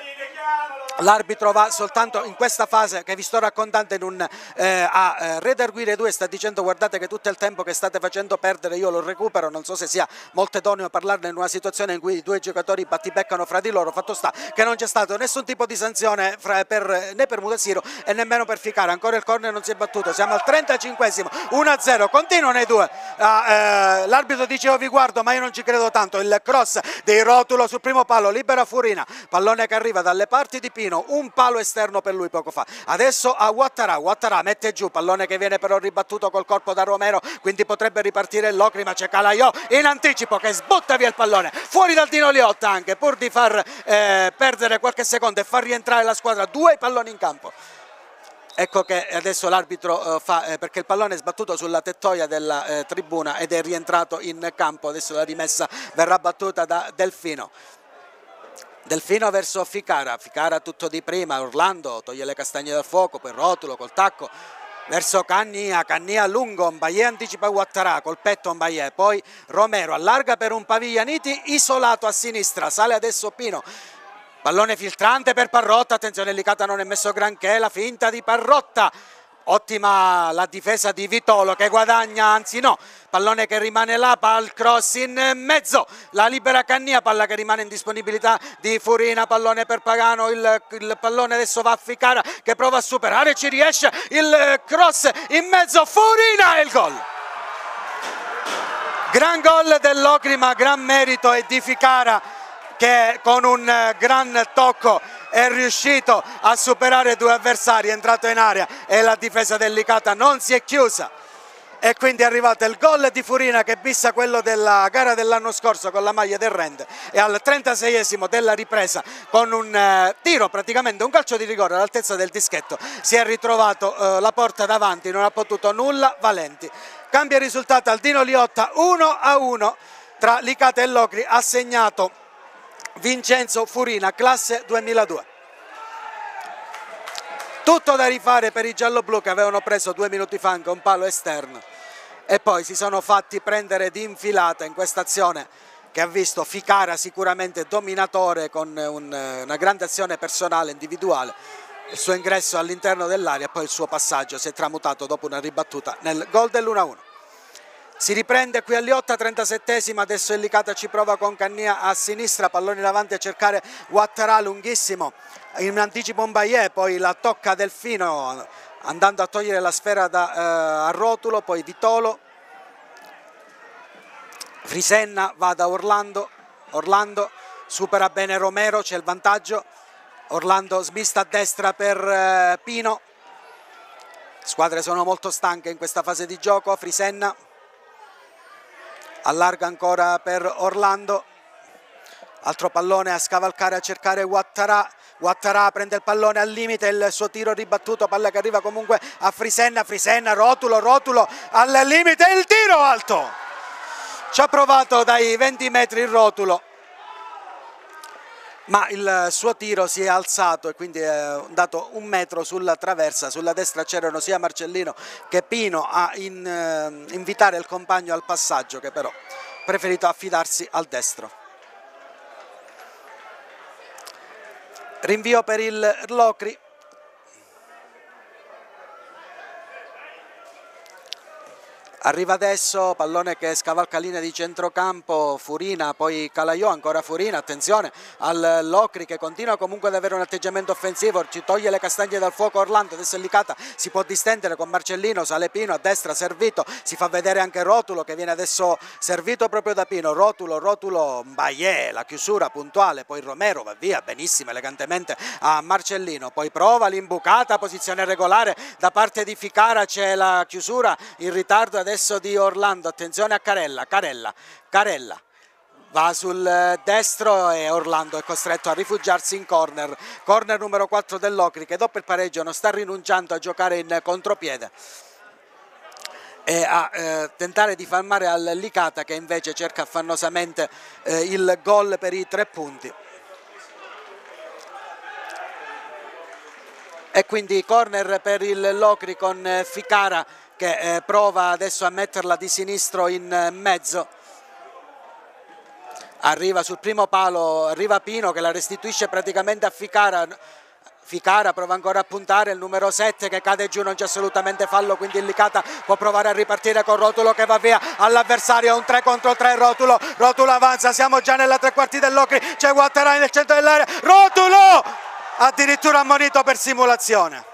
L'arbitro va soltanto in questa fase che vi sto raccontando un, eh, a eh, Redarguire 2 sta dicendo guardate che tutto il tempo che state facendo perdere io lo recupero, non so se sia molto idoneo parlarne in una situazione in cui i due giocatori battibeccano fra di loro, fatto sta che non c'è stato nessun tipo di sanzione fra, per, né per Mutasiro e nemmeno per Ficare, ancora il corner non si è battuto, siamo al 35esimo, 1-0, continuano i due, ah, eh, l'arbitro dice io vi guardo ma io non ci credo tanto, il cross dei Rotulo sul primo palo, libera Furina, pallone che arriva dalle parti di Pino un palo esterno per lui poco fa. Adesso a Guattarà, Guattarà mette giù, pallone che viene però ribattuto col corpo da Romero, quindi potrebbe ripartire il Locri, ma c'è Calaiò in anticipo che sbutta via il pallone, fuori dal Dino Liotta anche, pur di far eh, perdere qualche secondo e far rientrare la squadra, due palloni in campo. Ecco che adesso l'arbitro eh, fa, eh, perché il pallone è sbattuto sulla tettoia della eh, tribuna ed è rientrato in campo, adesso la rimessa verrà battuta da Delfino. Delfino verso Ficara, Ficara tutto di prima, Orlando toglie le castagne dal fuoco, poi rotulo col tacco verso Cannia, Cannia lungo, Mbaye anticipa Guattarà col petto Mbaye, poi Romero allarga per un Paviglianiti isolato a sinistra, sale adesso Pino, pallone filtrante per Parrotta, attenzione Licata non è messo granché, la finta di Parrotta, ottima la difesa di Vitolo che guadagna, anzi no, pallone che rimane là, pal cross in mezzo, la libera Cannia, palla che rimane in disponibilità di Furina, pallone per Pagano, il, il pallone adesso va a Ficara che prova a superare, ci riesce, il cross in mezzo, Furina e il gol! Gran gol dell'Ocrima, gran merito e di Ficara che con un gran tocco è riuscito a superare due avversari, è entrato in area e la difesa delicata non si è chiusa. E quindi è arrivato il gol di Furina che bissa quello della gara dell'anno scorso con la maglia del Rend e al 36esimo della ripresa con un eh, tiro praticamente un calcio di rigore all'altezza del dischetto si è ritrovato eh, la porta davanti non ha potuto nulla Valenti. Cambia risultato al Dino Liotta 1 a 1 tra Licata e Locri ha segnato Vincenzo Furina, classe 2002. Tutto da rifare per i gialloblu che avevano preso due minuti fa anche un palo esterno e poi si sono fatti prendere di infilata in questa azione che ha visto Ficara sicuramente dominatore con un, una grande azione personale individuale il suo ingresso all'interno dell'area e poi il suo passaggio si è tramutato dopo una ribattuta nel gol dell'1-1. Si riprende qui all'Iotta, 37esima, adesso Ellicata ci prova con Cannia a sinistra, pallone in avanti a cercare Guattarà lunghissimo, in anticipo Mbaye, poi la tocca Delfino andando a togliere la sfera da, eh, a rotulo, poi Vitolo, Frisenna va da Orlando, Orlando supera bene Romero, c'è il vantaggio, Orlando smista a destra per eh, Pino, squadre sono molto stanche in questa fase di gioco, Frisenna allarga ancora per Orlando. Altro pallone a scavalcare a cercare Guattarà Guattarà prende il pallone al limite il suo tiro ribattuto palla che arriva comunque a Frisenna Frisenna rotulo rotulo al limite il tiro alto. Ci ha provato dai 20 metri il rotulo ma il suo tiro si è alzato e quindi è andato un metro sulla traversa, sulla destra c'erano sia Marcellino che Pino a in, eh, invitare il compagno al passaggio che però ha preferito affidarsi al destro. Rinvio per il Locri Arriva adesso pallone che scavalca linea di centrocampo, Furina, poi Calaiò, ancora Furina, attenzione al Locri che continua comunque ad avere un atteggiamento offensivo, ci toglie le castagne dal fuoco Orlando, adesso è Licata, si può distendere con Marcellino, sale Pino a destra, servito, si fa vedere anche Rotulo che viene adesso servito proprio da Pino, Rotulo, Rotulo, Baie, la chiusura puntuale, poi Romero va via benissimo, elegantemente a Marcellino, poi prova l'imbucata, posizione regolare da parte di Ficara, c'è la chiusura in ritardo adesso adesso di Orlando, attenzione a Carella, Carella, Carella. Va sul destro e Orlando è costretto a rifugiarsi in corner, corner numero 4 dell'Ocri che dopo il pareggio non sta rinunciando a giocare in contropiede e a eh, tentare di fermare al Licata che invece cerca affannosamente eh, il gol per i tre punti. E quindi corner per il Locri con eh, Ficara che eh, prova adesso a metterla di sinistro in eh, mezzo. Arriva sul primo palo, arriva Pino che la restituisce praticamente a Ficara. Ficara prova ancora a puntare il numero 7 che cade giù, non c'è assolutamente fallo, quindi il Licata può provare a ripartire con Rotulo che va via all'avversario, un 3 contro 3 Rotulo, Rotulo avanza, siamo già nella tre quarti dell'Ocri, c'è Guattarai nel centro dell'area, Rotulo addirittura ammonito per simulazione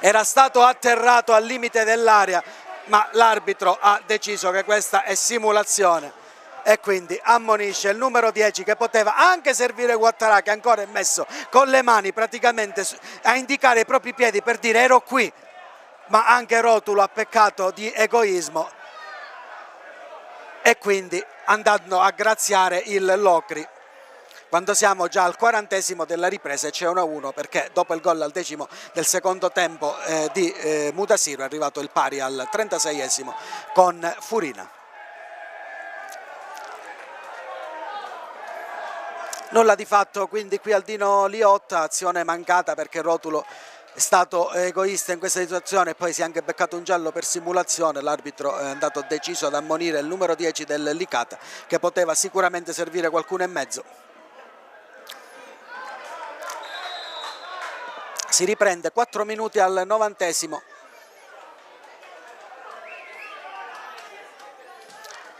era stato atterrato al limite dell'area ma l'arbitro ha deciso che questa è simulazione. E quindi ammonisce il numero 10 che poteva anche servire Guattarà che ancora è messo con le mani praticamente a indicare i propri piedi per dire ero qui ma anche Rotulo ha peccato di egoismo. E quindi andando a graziare il Locri quando siamo già al quarantesimo della ripresa e c'è 1-1 perché dopo il gol al decimo del secondo tempo eh, di eh, Mutasiro è arrivato il pari al 36esimo con Furina. Nulla di fatto quindi qui al Dino Liotta, azione mancata perché Rotulo è stato egoista in questa situazione poi si è anche beccato un giallo per simulazione, l'arbitro è andato deciso ad ammonire il numero 10 del Licata che poteva sicuramente servire qualcuno e mezzo. Si riprende 4 minuti al novantesimo.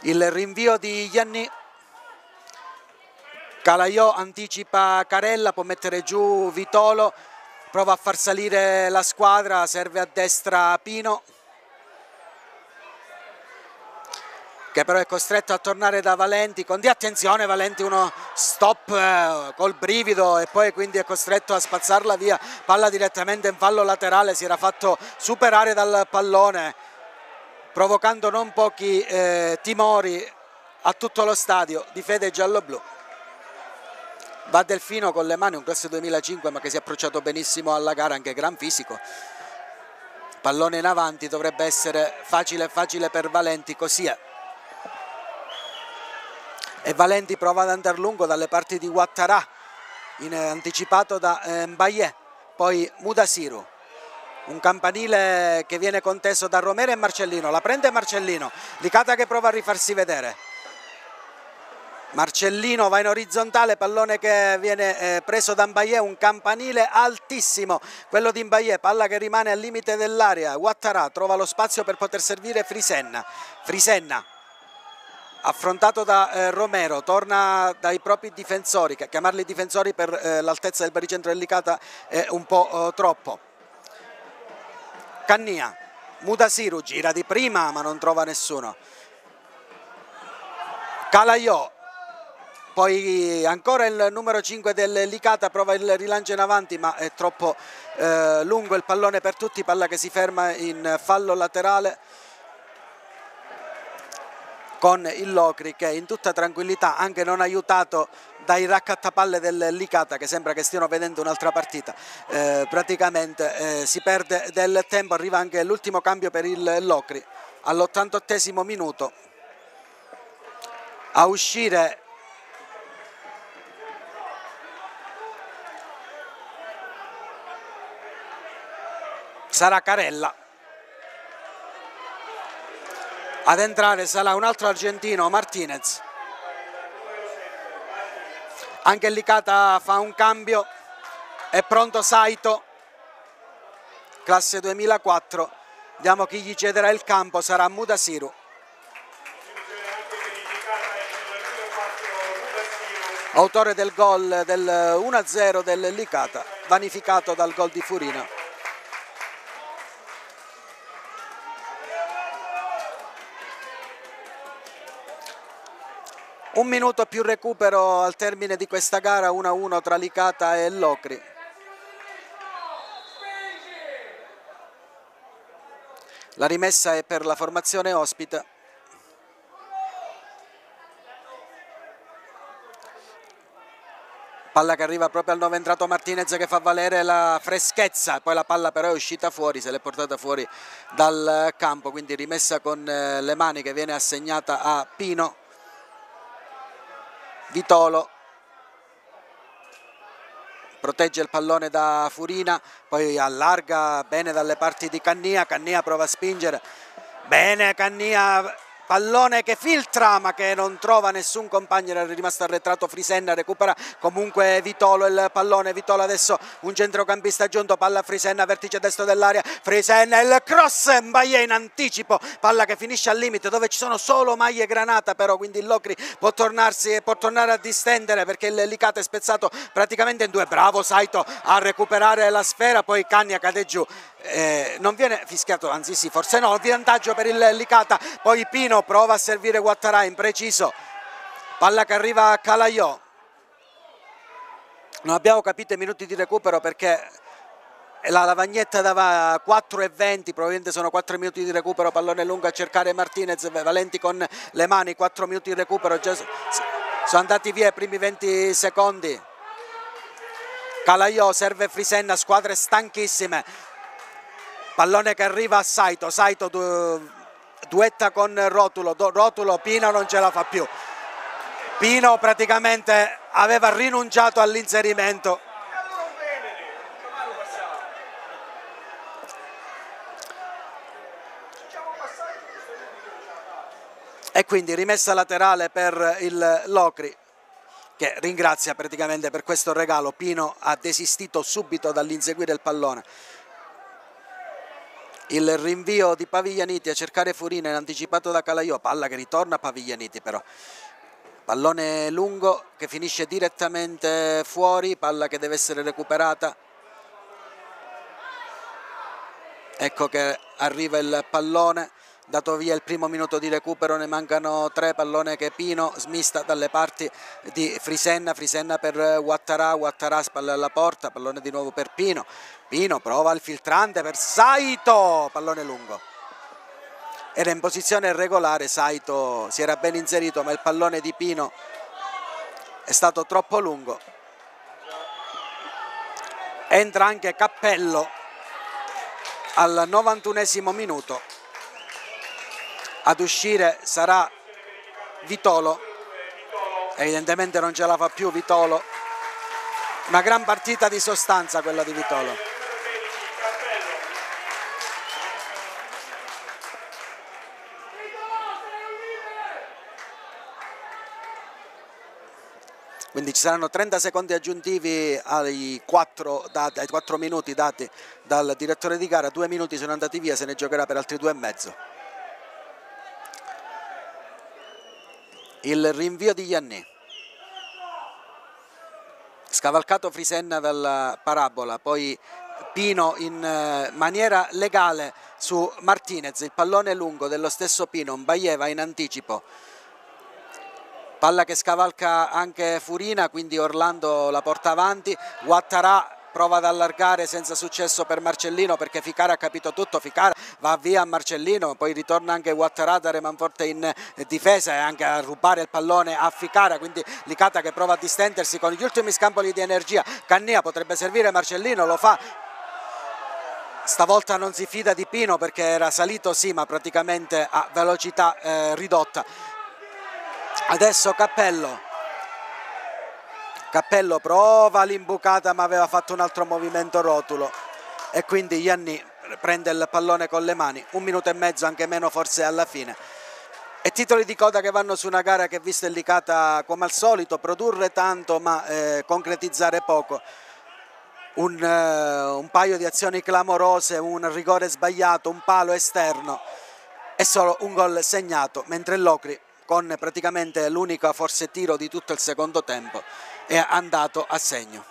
Il rinvio di Ianni. Calaiò anticipa Carella può mettere giù Vitolo. Prova a far salire la squadra serve a destra Pino che però è costretto a tornare da Valenti con di attenzione Valenti uno stop eh, col brivido e poi quindi è costretto a spazzarla via palla direttamente in fallo laterale si era fatto superare dal pallone provocando non pochi eh, timori a tutto lo stadio di fede giallo-blu. Va Delfino con le mani un classe 2005 ma che si è approcciato benissimo alla gara anche gran fisico. Pallone in avanti dovrebbe essere facile facile per Valenti così è e Valenti prova ad andare lungo dalle parti di Guattarà in, eh, anticipato da eh, Mbaye. Poi Mudasiru un campanile che viene conteso da Romero e Marcellino. La prende Marcellino Licata che prova a rifarsi vedere. Marcellino va in orizzontale, pallone che viene eh, preso da Mbaye, un campanile altissimo, quello di Mbaye, palla che rimane al limite dell'area, Guattarà trova lo spazio per poter servire Frisenna, Frisenna affrontato da eh, Romero, torna dai propri difensori, chiamarli difensori per eh, l'altezza del baricentro delicata è un po' eh, troppo. Cannia, Mudasiru gira di prima ma non trova nessuno. Calaiò, poi ancora il numero 5 del Licata prova il rilancio in avanti ma è troppo eh, lungo il pallone per tutti, palla che si ferma in fallo laterale con il Locri che in tutta tranquillità, anche non aiutato dai raccattapalle del Licata che sembra che stiano vedendo un'altra partita. Eh, praticamente eh, si perde del tempo arriva anche l'ultimo cambio per il Locri. All'88 minuto a uscire sarà Carella ad entrare sarà un altro argentino Martinez anche Licata fa un cambio. È pronto Saito. Classe 2004 vediamo chi gli cederà il campo. Sarà Mudasiru. Autore del gol del 1-0 del Licata vanificato dal gol di Furina Un minuto più recupero al termine di questa gara 1-1 tra Licata e Locri. La rimessa è per la formazione ospite. Palla che arriva proprio al nuovo entrato Martinez che fa valere la freschezza, poi la palla però è uscita fuori, se l'è portata fuori dal campo, quindi rimessa con eh, le mani che viene assegnata a Pino. Vitolo. Protegge il pallone da Furina, poi allarga bene dalle parti di Cannia, Cannia prova a spingere, bene Cannia pallone che filtra ma che non trova nessun compagno era rimasto arretrato Frisenna recupera comunque Vitolo il pallone Vitolo adesso un centrocampista giunto palla Frisenna vertice destro dell'area Frisenna il cross Mbaye in anticipo palla che finisce al limite dove ci sono solo maglie granata però quindi il Locri può tornarsi può tornare a distendere perché il Licata è spezzato praticamente in due bravo Saito a recuperare la sfera poi Cagna cade giù eh, non viene fischiato, anzi sì, forse no, vantaggio per il Licata, poi Pino prova a servire Guattarà impreciso, palla che arriva a Calaiò, non abbiamo capito i minuti di recupero perché la lavagnetta dava 4 e 20, probabilmente sono 4 minuti di recupero, pallone lungo a cercare Martinez, Valenti con le mani, 4 minuti di recupero, già sono andati via i primi 20 secondi. Calaiò serve Frisenna, squadre stanchissime, pallone che arriva a Saito, Saito du duetta con Rotulo, Rotulo Pino non ce la fa più, Pino praticamente aveva rinunciato all'inserimento. E quindi rimessa laterale per il Locri che ringrazia praticamente per questo regalo. Pino ha desistito subito dall'inseguire il pallone il rinvio di Paviglianiti a cercare Furina in anticipato da Calaiò, palla che ritorna a Paviglianiti però. Pallone lungo che finisce direttamente fuori, palla che deve essere recuperata. Ecco che arriva il pallone dato via il primo minuto di recupero ne mancano tre pallone che Pino smista dalle parti di Frisenna. Frisenna per Guattarà Guattarà spalla alla porta pallone di nuovo per Pino. Pino prova il filtrante per Saito pallone lungo. Era in posizione regolare Saito si era ben inserito ma il pallone di Pino è stato troppo lungo. Entra anche Cappello al 91 minuto ad uscire sarà Vitolo. Evidentemente non ce la fa più Vitolo. Una gran partita di sostanza quella di Vitolo. Quindi ci saranno 30 secondi aggiuntivi ai 4, dati, ai 4 minuti dati dal direttore di gara, due minuti sono andati via, se ne giocherà per altri due e mezzo. Il rinvio di Ianni scavalcato Frisenna dalla parabola poi Pino in eh, maniera legale su Martinez il pallone lungo dello stesso Pino Mbaieva in anticipo. Palla che scavalca anche Furina quindi Orlando la porta avanti Guattarà prova ad allargare senza successo per Marcellino perché Ficara ha capito tutto, Ficara va via a Marcellino, poi ritorna anche Guattarata, Remanforte in difesa e anche a rubare il pallone a Ficara, quindi Licata che prova a distendersi con gli ultimi scampoli di energia, Cannia potrebbe servire Marcellino, lo fa. Stavolta non si fida di Pino perché era salito sì ma praticamente a velocità eh, ridotta. Adesso Cappello Cappello prova l'imbucata ma aveva fatto un altro movimento rotulo e quindi Ianni prende il pallone con le mani, un minuto e mezzo, anche meno forse alla fine. E titoli di coda che vanno su una gara che è Licata come al solito, produrre tanto ma eh, concretizzare poco. Un, uh, un, paio di azioni clamorose, un rigore sbagliato, un palo esterno e solo un gol segnato, mentre Locri con praticamente l'unico forse tiro di tutto il secondo tempo è andato a segno.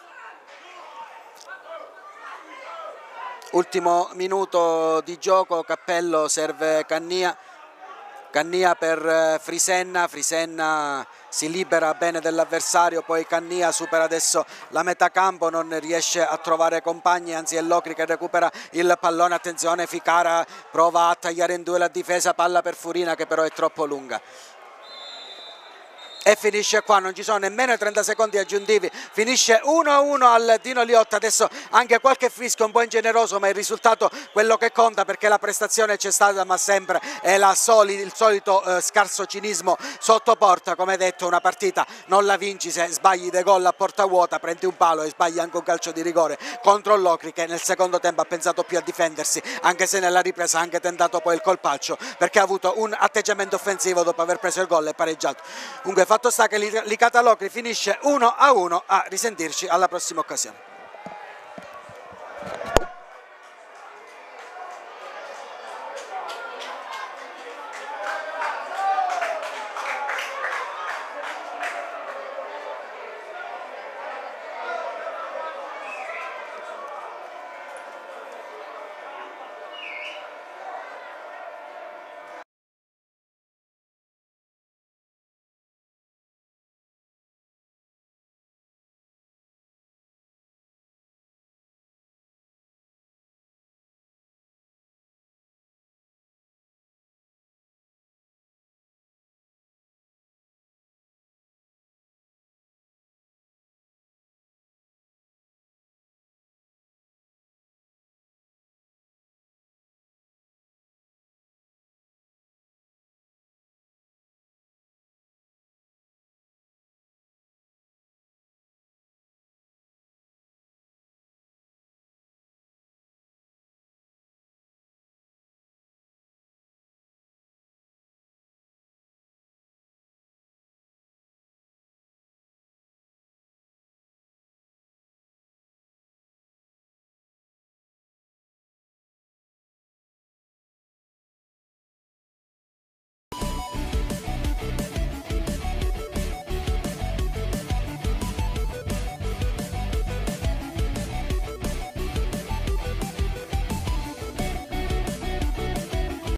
Ultimo minuto di gioco, Cappello serve Cannia, Cannia per eh, Frisenna, Frisenna si libera bene dell'avversario, poi Cannia supera adesso la metà campo, non riesce a trovare compagni, anzi è Locri che recupera il pallone, attenzione Ficara prova a tagliare in due la difesa, palla per Furina che però è troppo lunga e finisce qua, non ci sono nemmeno 30 secondi aggiuntivi, finisce 1-1 al Dino Liotta, adesso anche qualche fischio un po' ingeneroso ma il risultato quello che conta perché la prestazione c'è stata ma sempre è soli, il solito eh, scarso cinismo sotto porta, come detto una partita non la vinci se sbagli dei gol a porta vuota, prendi un palo e sbagli anche un calcio di rigore contro Locri che nel secondo tempo ha pensato più a difendersi anche se nella ripresa ha anche tentato poi il colpaccio perché ha avuto un atteggiamento offensivo dopo aver preso il gol e pareggiato. Comunque Fatto sta che Licata Locri finisce 1 a 1, a risentirci alla prossima occasione.